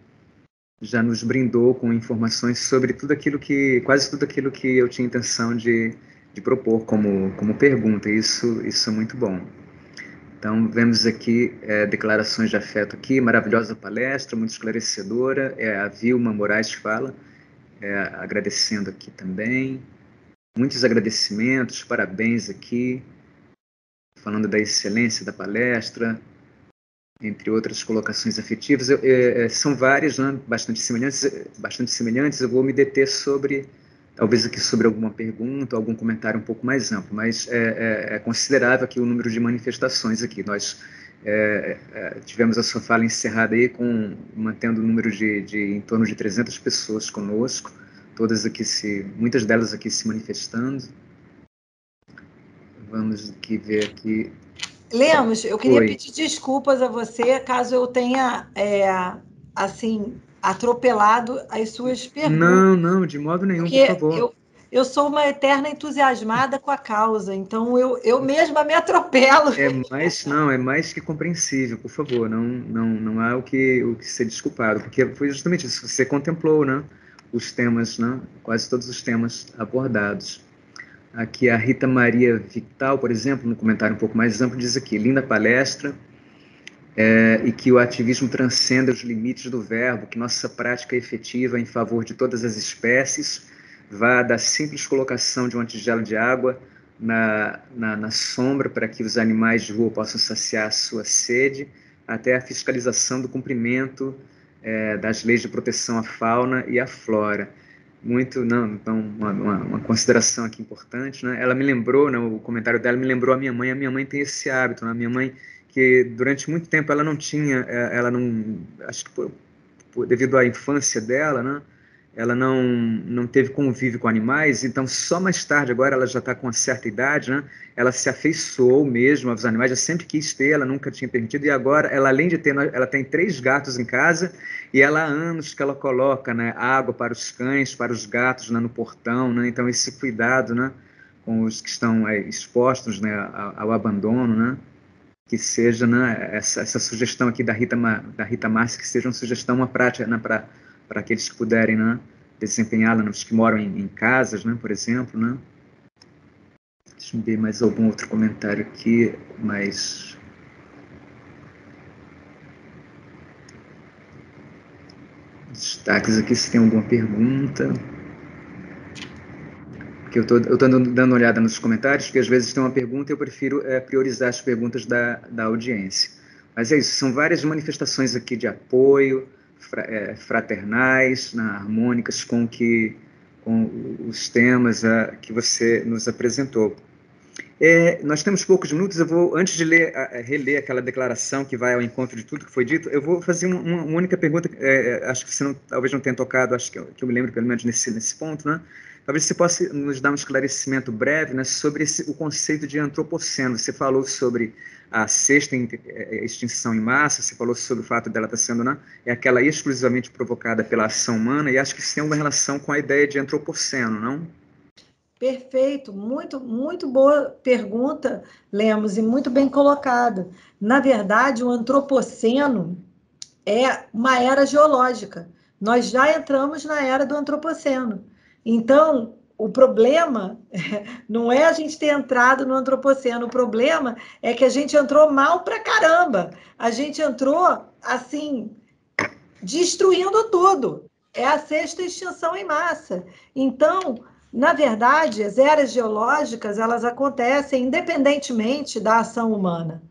já nos brindou com informações sobre tudo aquilo que quase tudo aquilo que eu tinha intenção de, de propor como como pergunta. Isso isso é muito bom. Então vemos aqui é, declarações de afeto aqui, maravilhosa palestra, muito esclarecedora. É a Vilma Moraes fala, é, agradecendo aqui também. Muitos agradecimentos, parabéns aqui, falando da excelência da palestra, entre outras colocações afetivas. Eu, é, são várias, né, bastante semelhantes, bastante semelhantes. Eu vou me deter sobre, talvez aqui sobre alguma pergunta, algum comentário um pouco mais amplo, mas é, é, é considerável aqui o número de manifestações aqui. Nós é, tivemos a sua fala encerrada aí com mantendo o número de, de em torno de 300 pessoas conosco, todas aqui se, muitas delas aqui se manifestando. Vamos aqui ver aqui Lemos, eu queria Oi. pedir desculpas a você caso eu tenha, é, assim, atropelado as suas perguntas. Não, não, de modo nenhum, por favor. Eu, eu sou uma eterna entusiasmada com a causa, então eu, eu mesma me atropelo. É mais, não, é mais que compreensível, por favor, não, não, não há o que, o que ser desculpado, porque foi justamente isso, você contemplou, né, os temas, né, quase todos os temas abordados. Aqui a Rita Maria Vital, por exemplo, no comentário um pouco mais amplo, diz aqui: linda palestra, é, e que o ativismo transcenda os limites do verbo, que nossa prática efetiva em favor de todas as espécies vá da simples colocação de uma tigela de água na, na, na sombra para que os animais de rua possam saciar sua sede, até a fiscalização do cumprimento é, das leis de proteção à fauna e à flora muito, não, então uma, uma, uma, consideração aqui importante, né? Ela me lembrou, né, o comentário dela me lembrou a minha mãe. A minha mãe tem esse hábito, né? A minha mãe que durante muito tempo ela não tinha, é, ela não, acho que por, por, devido à infância dela, né? Ela não, não teve convívio com animais, então só mais tarde, agora ela já está com uma certa idade, né? Ela se afeiçoou mesmo aos animais, eu sempre quis ter, ela nunca tinha permitido, e agora, ela além de ter, ela tem três gatos em casa, e ela há anos que ela coloca né, água para os cães, para os gatos né, no portão, né? Então esse cuidado, né? Com os que estão é, expostos né, ao, ao abandono, né? que seja né, essa, essa sugestão aqui da Rita, da Rita Márcia, que seja uma sugestão, uma prática né, para para aqueles que puderem né, desempenhá-la, né, os que moram em, em, casas, né, por exemplo. Né. Deixa eu ver mais algum outro comentário aqui, mais... Destaques aqui, se tem alguma pergunta. Porque eu estou dando, dando uma olhada nos comentários, porque às vezes tem uma pergunta e eu prefiro é, priorizar as perguntas da, da audiência. Mas é isso, são várias manifestações aqui de apoio, fraternais, né, harmônicas com que com os temas uh, que você nos apresentou. É, nós temos poucos minutos, eu vou, antes de ler, reler aquela declaração que vai ao encontro de tudo que foi dito, eu vou fazer uma, uma única pergunta, é, é, acho que você não, talvez não tenha tocado, acho que eu, que eu me lembro pelo menos nesse, nesse ponto, né? Talvez você possa nos dar um esclarecimento breve né, sobre esse, o conceito de antropoceno. Você falou sobre a sexta é, extinção em massa, você falou sobre o fato dela estar sendo né, é aquela exclusivamente provocada pela ação humana, e acho que isso tem uma relação com a ideia de antropoceno, não? Perfeito, muito, muito boa pergunta, Lemos, e muito bem colocada. Na verdade, o antropoceno é uma era geológica. Nós já entramos na era do antropoceno. Então, o problema <laughs> não é a gente ter entrado no antropoceno, o problema é que a gente entrou mal pra caramba. A gente entrou assim, destruindo tudo. É a sexta extinção em massa. Então, na verdade, as eras geológicas elas acontecem independentemente da ação humana,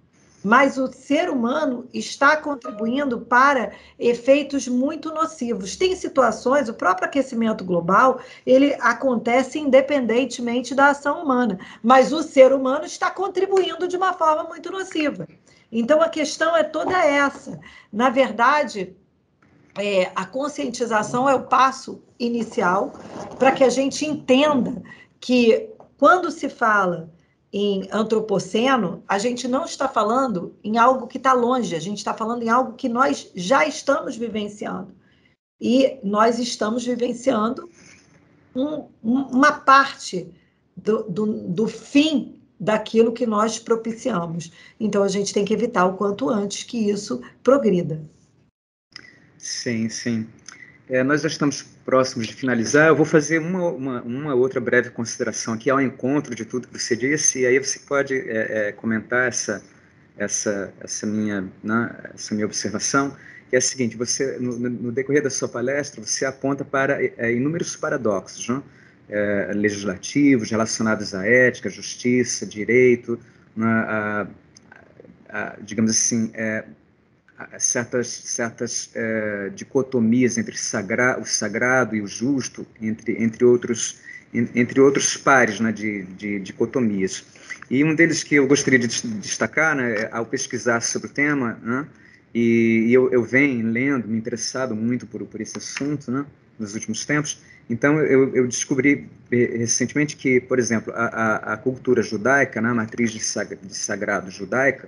mas o ser humano está contribuindo para efeitos muito nocivos. Tem situações, o próprio aquecimento global, ele acontece independentemente da ação humana, mas o ser humano está contribuindo de uma forma muito nociva. Então a questão é toda essa. Na verdade, é, a conscientização é o passo inicial para que a gente entenda que quando se fala em antropoceno, a gente não está falando em algo que está longe, a gente está falando em algo que nós já estamos vivenciando. E nós estamos vivenciando um, uma parte do, do, do fim daquilo que nós propiciamos. Então, a gente tem que evitar o quanto antes que isso progrida. Sim, sim. É, nós já estamos próximos de finalizar. Eu vou fazer uma, uma, uma, outra breve consideração aqui ao encontro de tudo que você disse, e aí você pode é, é, comentar essa, essa, essa, minha, né, essa minha observação, que é a seguinte: você, no, no decorrer da sua palestra, você aponta para é, inúmeros paradoxos né, é, legislativos relacionados à ética, justiça, direito, né, a, a, digamos assim, é, certas, certas é, dicotomias entre sagra, o sagrado e o justo, entre, entre, outros, entre outros pares né, de, de dicotomias. E um deles que eu gostaria de destacar, né, ao pesquisar sobre o tema, né, e, e eu, eu, venho lendo, me interessado muito por, por esse assunto né, nos últimos tempos, então eu, eu descobri eh, recentemente que, por exemplo, a, a, a cultura judaica, né, a matriz de, sag, de sagrado judaica,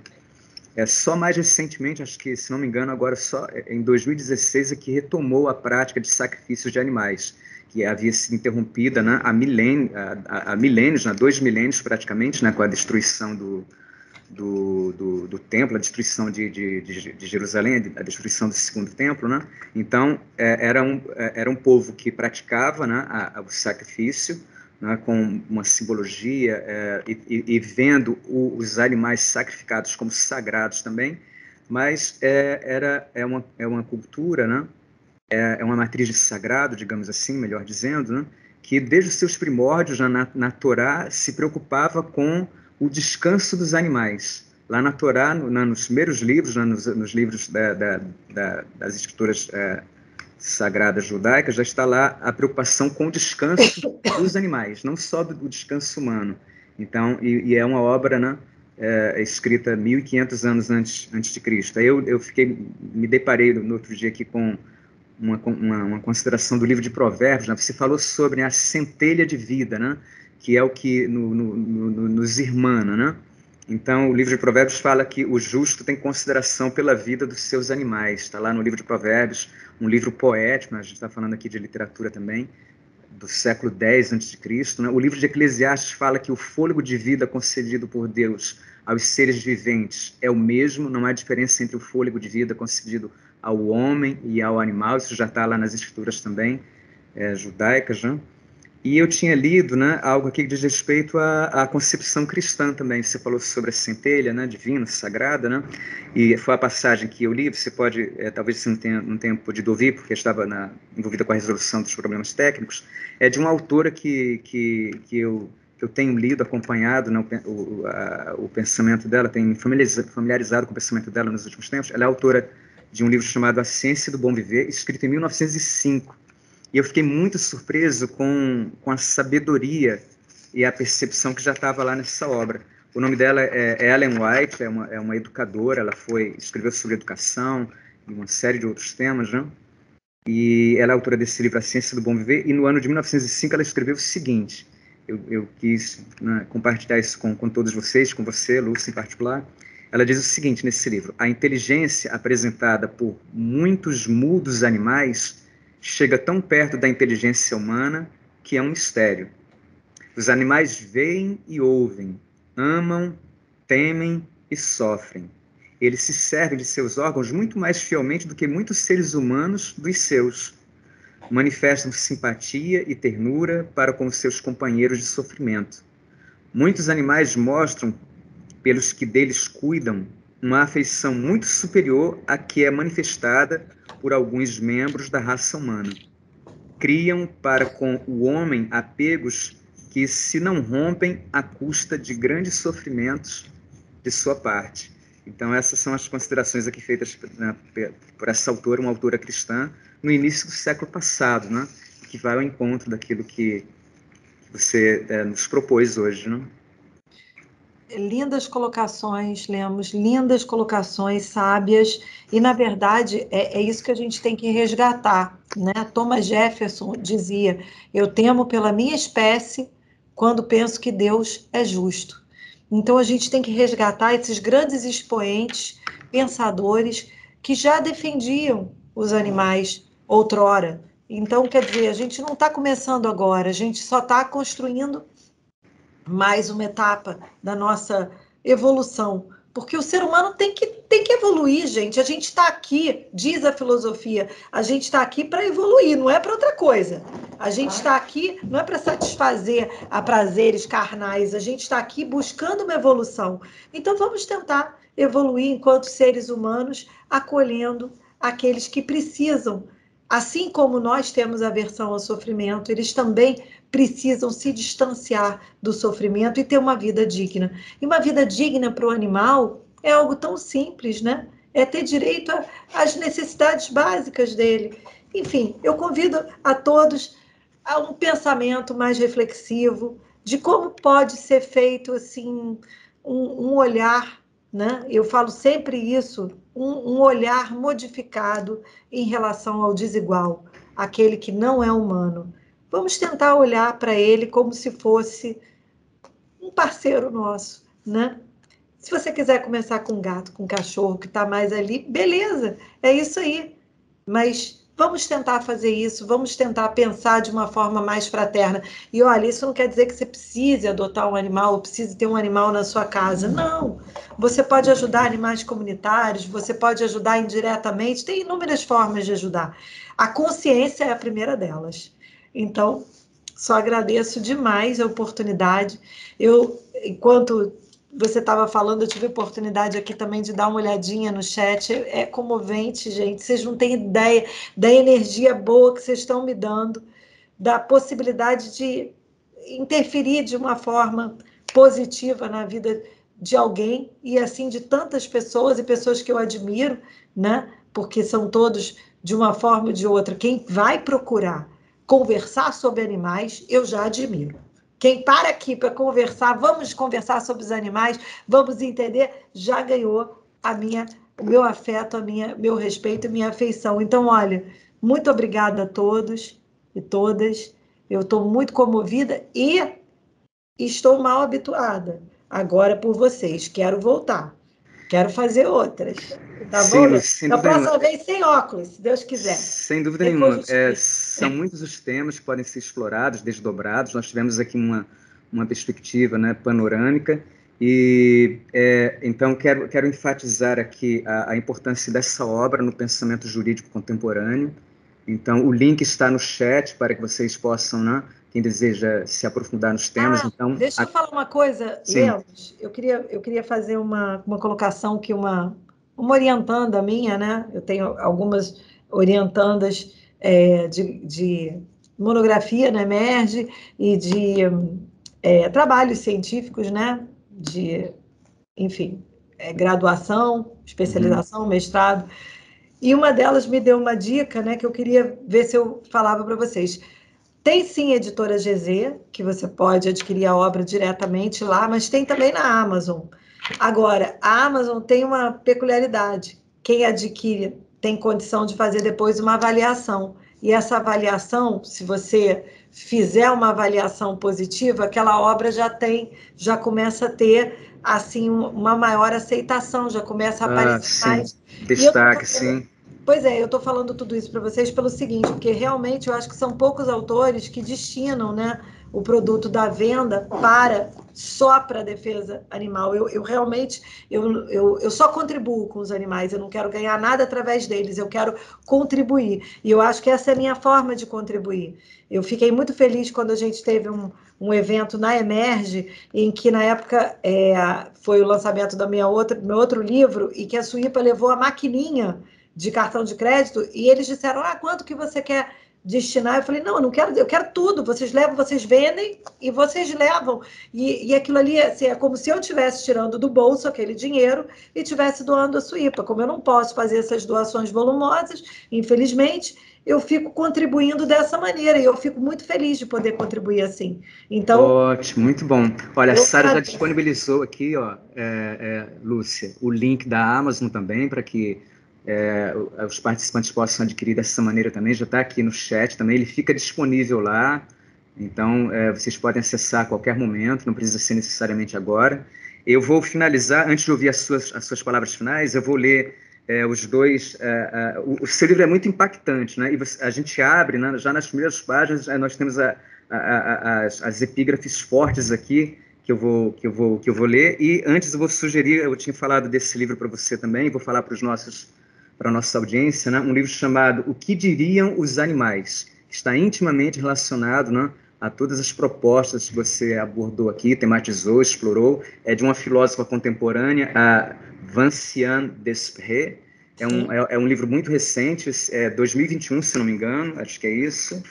é só mais recentemente, acho que, se não me engano, agora só é, em 2016 é que retomou a prática de sacrifícios de animais, que havia sido interrompida né, há, há, há milênios, né, dois milênios praticamente, né, com a destruição do, do, do, do, templo, a destruição de, de, de, Jerusalém, a destruição do segundo templo, né? Então, é, era, um, é, era um povo que praticava né, a, a, o sacrifício, né, com uma simbologia é, e, e, vendo o, os animais sacrificados como sagrados também, mas é, era, é, uma, é uma cultura, né, é, é uma matriz de sagrado, digamos assim, melhor dizendo, né, que desde os seus primórdios na, na Torá se preocupava com o descanso dos animais. Lá na Torá, no, na, nos primeiros livros, nos, nos, livros da, da, da, das escrituras é, sagrada judaica já está lá a preocupação com o descanso dos animais, não só do, descanso humano. Então, e, e é uma obra, né, é, escrita 1500 anos antes, antes de Cristo. Aí eu, eu fiquei, me deparei no outro dia aqui com uma, uma, uma consideração do livro de Provérbios, né? você falou sobre a centelha de vida, né, que é o que no, no, no, nos irmana, né, então, o livro de Provérbios fala que o justo tem consideração pela vida dos seus animais. Está lá no livro de Provérbios, um livro poético, né? a gente está falando aqui de literatura também, do século X a.C. Né? O livro de Eclesiastes fala que o fôlego de vida concedido por Deus aos seres viventes é o mesmo, não há diferença entre o fôlego de vida concedido ao homem e ao animal. Isso já está lá nas escrituras também, é, judaicas, né? E eu tinha lido né, algo aqui que diz respeito à, à, concepção cristã também. Você falou sobre a centelha né, divina, sagrada, né? e foi a passagem que eu li. Você pode, é, talvez você não tenha, não tenha podido ouvir, porque estava na, envolvida com a resolução dos problemas técnicos. É de uma autora que, que, que eu, que eu tenho lido, acompanhado né, o, a, o pensamento dela, tenho familiarizado, familiarizado com o pensamento dela nos últimos tempos. Ela é autora de um livro chamado A Ciência do Bom Viver, escrito em 1905 e eu fiquei muito surpreso com, com a sabedoria e a percepção que já estava lá nessa obra. O nome dela é Ellen White, é uma, é uma educadora, ela foi escreveu sobre educação e uma série de outros temas, né? E ela é autora desse livro A Ciência do Bom Viver, e no ano de 1905 ela escreveu o seguinte, eu, eu quis né, compartilhar isso com, com todos vocês, com você, Lúcia em particular, ela diz o seguinte nesse livro: a inteligência apresentada por muitos mudos animais chega tão perto da inteligência humana que é um mistério. Os animais veem e ouvem, amam, temem e sofrem. Eles se servem de seus órgãos muito mais fielmente do que muitos seres humanos dos seus. Manifestam simpatia e ternura para com seus companheiros de sofrimento. Muitos animais mostram pelos que deles cuidam uma afeição muito superior à que é manifestada por alguns membros da raça humana. Criam para com o homem apegos que se não rompem à custa de grandes sofrimentos de sua parte. Então, essas são as considerações aqui feitas né, por essa autora, uma autora cristã, no início do século passado, né, que vai ao encontro daquilo que você é, nos propôs hoje. Né? Lindas colocações, Lemos, lindas colocações sábias, e na verdade é, é, isso que a gente tem que resgatar. Né? Thomas Jefferson dizia: Eu temo pela minha espécie quando penso que Deus é justo. Então a gente tem que resgatar esses grandes expoentes, pensadores, que já defendiam os animais outrora. Então, quer dizer, a gente não está começando agora, a gente só está construindo mais uma etapa da nossa evolução. Porque o ser humano tem que, tem que evoluir, gente. A gente está aqui, diz a filosofia, a gente está aqui para evoluir, não é para outra coisa. A gente está aqui não é para satisfazer a prazeres carnais, a gente está aqui buscando uma evolução. Então vamos tentar evoluir enquanto seres humanos, acolhendo aqueles que precisam. Assim como nós temos aversão ao sofrimento, eles também precisam se distanciar do sofrimento e ter uma vida digna. E uma vida digna para o animal é algo tão simples, né? É ter direito às necessidades básicas dele. Enfim, eu convido a todos a um pensamento mais reflexivo de como pode ser feito assim um, um olhar, né? Eu falo sempre isso, um, um olhar modificado em relação ao desigual, aquele que não é humano vamos tentar olhar para ele como se fosse um parceiro nosso, né? Se você quiser começar com gato, com cachorro que está mais ali, beleza, é isso aí. Mas vamos tentar fazer isso, vamos tentar pensar de uma forma mais fraterna. E olha, isso não quer dizer que você precise adotar um animal ou precise ter um animal na sua casa. Não. Você pode ajudar animais comunitários, você pode ajudar indiretamente, tem inúmeras formas de ajudar. A consciência é a primeira delas. Então, só agradeço demais a oportunidade. Eu, enquanto você estava falando, eu tive a oportunidade aqui também de dar uma olhadinha no chat. É, comovente, gente. Vocês não têm ideia da energia boa que vocês estão me dando, da possibilidade de interferir de uma forma positiva na vida de alguém e assim de tantas pessoas e pessoas que eu admiro, né? Porque são todos de uma forma ou de outra quem vai procurar conversar sobre animais, eu já admiro. Quem para aqui para conversar, vamos conversar sobre os animais, vamos entender, já ganhou a minha, o meu afeto, a minha, meu respeito e minha afeição. Então, olha, muito obrigada a todos e todas. Eu estou muito comovida e estou mal habituada agora por vocês. Quero voltar. Quero fazer outras. Tá Sim, bom? Sem Na próxima nenhuma. vez sem óculos, se Deus quiser. Sem dúvida Depois nenhuma. É, são muitos os temas que podem ser explorados, desdobrados. Nós tivemos aqui uma, uma perspectiva né, panorâmica. E é, então quero, quero enfatizar aqui a, a, importância dessa obra no pensamento jurídico contemporâneo. Então o link está no chat para que vocês possam né, quem deseja se aprofundar nos temas. Ah, então, deixa a... eu falar uma coisa, Lemos. Eu queria, eu queria fazer uma, uma colocação que uma, uma orientanda minha, né? Eu tenho algumas orientandas é, de, de, monografia na Emerge e de é, trabalhos científicos, né? De, enfim, é, graduação, especialização, uhum. mestrado. E uma delas me deu uma dica, né? Que eu queria ver se eu falava para vocês Tem sim editora GZ, que você pode adquirir a obra diretamente lá, mas tem também na Amazon. Agora, a Amazon tem uma peculiaridade. Quem adquire tem condição de fazer depois uma avaliação. E essa avaliação, se você fizer uma avaliação positiva, aquela obra já tem, já começa a ter assim uma maior aceitação, já começa a ah, aparecer ah, mais destaque, sim. Pois é, eu estou falando tudo isso para vocês pelo seguinte, porque realmente eu acho que são poucos autores que destinam, né, o produto da venda para só para a defesa animal. Eu, eu realmente eu, eu, eu só contribuo com os animais, eu não quero ganhar nada através deles, eu quero contribuir. E eu acho que essa é a minha forma de contribuir. Eu fiquei muito feliz quando a gente teve um, um evento na Emerge, em que na época é, foi o lançamento da minha outra, meu outro livro, e que a Suípa levou a maquininha de cartão de crédito, e eles disseram: Ah, quanto que você quer destinar. Eu falei, não, eu não quero, eu quero tudo. Vocês levam, vocês vendem e vocês levam. E, e aquilo ali assim, é como se eu estivesse tirando do bolso aquele dinheiro e estivesse doando a Suípa. Como eu não posso fazer essas doações volumosas, infelizmente, eu fico contribuindo dessa maneira e eu fico muito feliz de poder contribuir assim. Então, ótimo, muito bom. Olha, a Sara já disponibilizou aqui, ó, é, é, Lúcia, o link da Amazon também para que é, os participantes possam adquirir dessa maneira também, já está aqui no chat também, ele fica disponível lá, então é, vocês podem acessar a qualquer momento, não precisa ser necessariamente agora. Eu vou finalizar, antes de ouvir as suas, as suas palavras finais, eu vou ler é, os dois. É, é, o, o, seu livro é muito impactante, né? E você, a gente abre, né, já nas primeiras páginas, é, nós temos a, a, as, as epígrafes fortes aqui, que eu vou que eu vou que eu vou ler e antes eu vou sugerir eu tinha falado desse livro para você também vou falar para os nossos para a nossa audiência, né? um livro chamado O que Diriam os Animais. Está intimamente relacionado né, a todas as propostas que você abordou aqui, tematizou, explorou. É de uma filósofa contemporânea, a Vinciane Desprez. É um, é, é, um livro muito recente, é 2021, se não me engano, acho que é isso.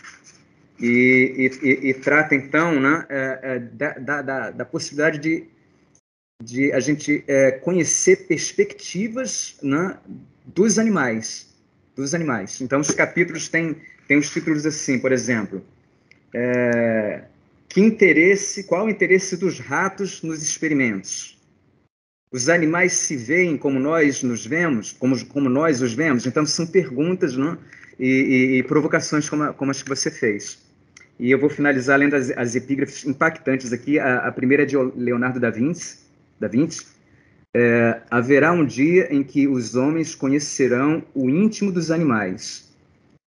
E, e, e trata, então, né, é, é, da, da, da, possibilidade de, de a gente é, conhecer perspectivas né, dos animais, dos animais. Então, os capítulos têm, têm os títulos assim, por exemplo, é, que interesse, qual o interesse dos ratos nos experimentos? Os animais se veem como nós nos vemos, como, como nós os vemos? Então, são perguntas não? E, e, e provocações como, como as que você fez. E eu vou finalizar lendo as, as epígrafes impactantes aqui. A, a, primeira é de Leonardo da Vinci, da Vinci é, haverá um dia em que os homens conhecerão o íntimo dos animais.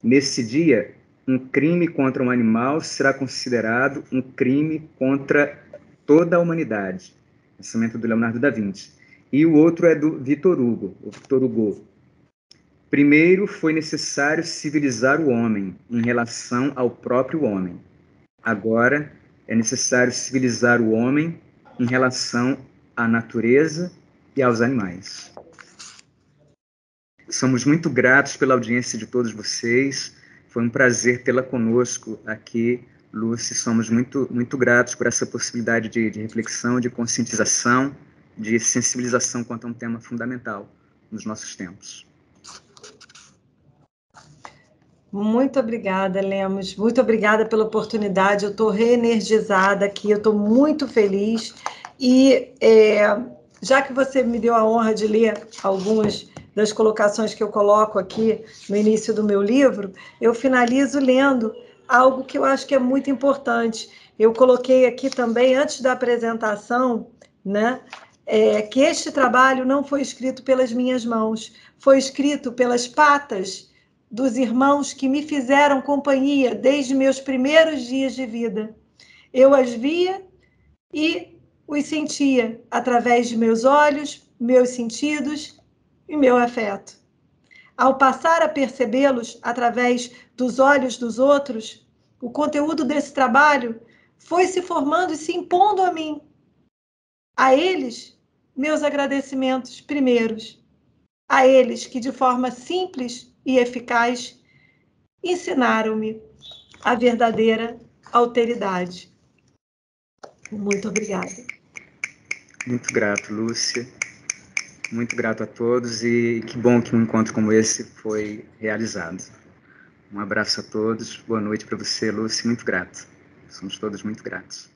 Nesse dia, um crime contra um animal será considerado um crime contra toda a humanidade. Pensamento do Leonardo da Vinci. E o outro é do Victor Hugo, o Victor Hugo. Primeiro foi necessário civilizar o homem em relação ao próprio homem. Agora é necessário civilizar o homem em relação à natureza e aos animais. Somos muito gratos pela audiência de todos vocês. Foi um prazer tê-la conosco aqui, Lúcia. Somos muito, muito gratos por essa possibilidade de, de reflexão, de conscientização, de sensibilização quanto a um tema fundamental nos nossos tempos. Muito obrigada, Lemos. Muito obrigada pela oportunidade. Eu estou reenergizada aqui, eu estou muito feliz. E é, já que você me deu a honra de ler algumas das colocações que eu coloco aqui no início do meu livro, eu finalizo lendo algo que eu acho que é muito importante. Eu coloquei aqui também, antes da apresentação, né, é, que este trabalho não foi escrito pelas minhas mãos, foi escrito pelas patas dos irmãos que me fizeram companhia desde meus primeiros dias de vida. Eu as via e os sentia através de meus olhos, meus sentidos e meu afeto. Ao passar a percebê-los através dos olhos dos outros, o conteúdo desse trabalho foi se formando e se impondo a mim. A eles, meus agradecimentos primeiros. A eles que, de forma simples e eficaz, ensinaram-me a verdadeira alteridade. Muito obrigada. Muito grato, Lúcia. Muito grato a todos e que bom que um encontro como esse foi realizado. Um abraço a todos, boa noite para você, Lúcia, muito grato. Somos todos muito gratos.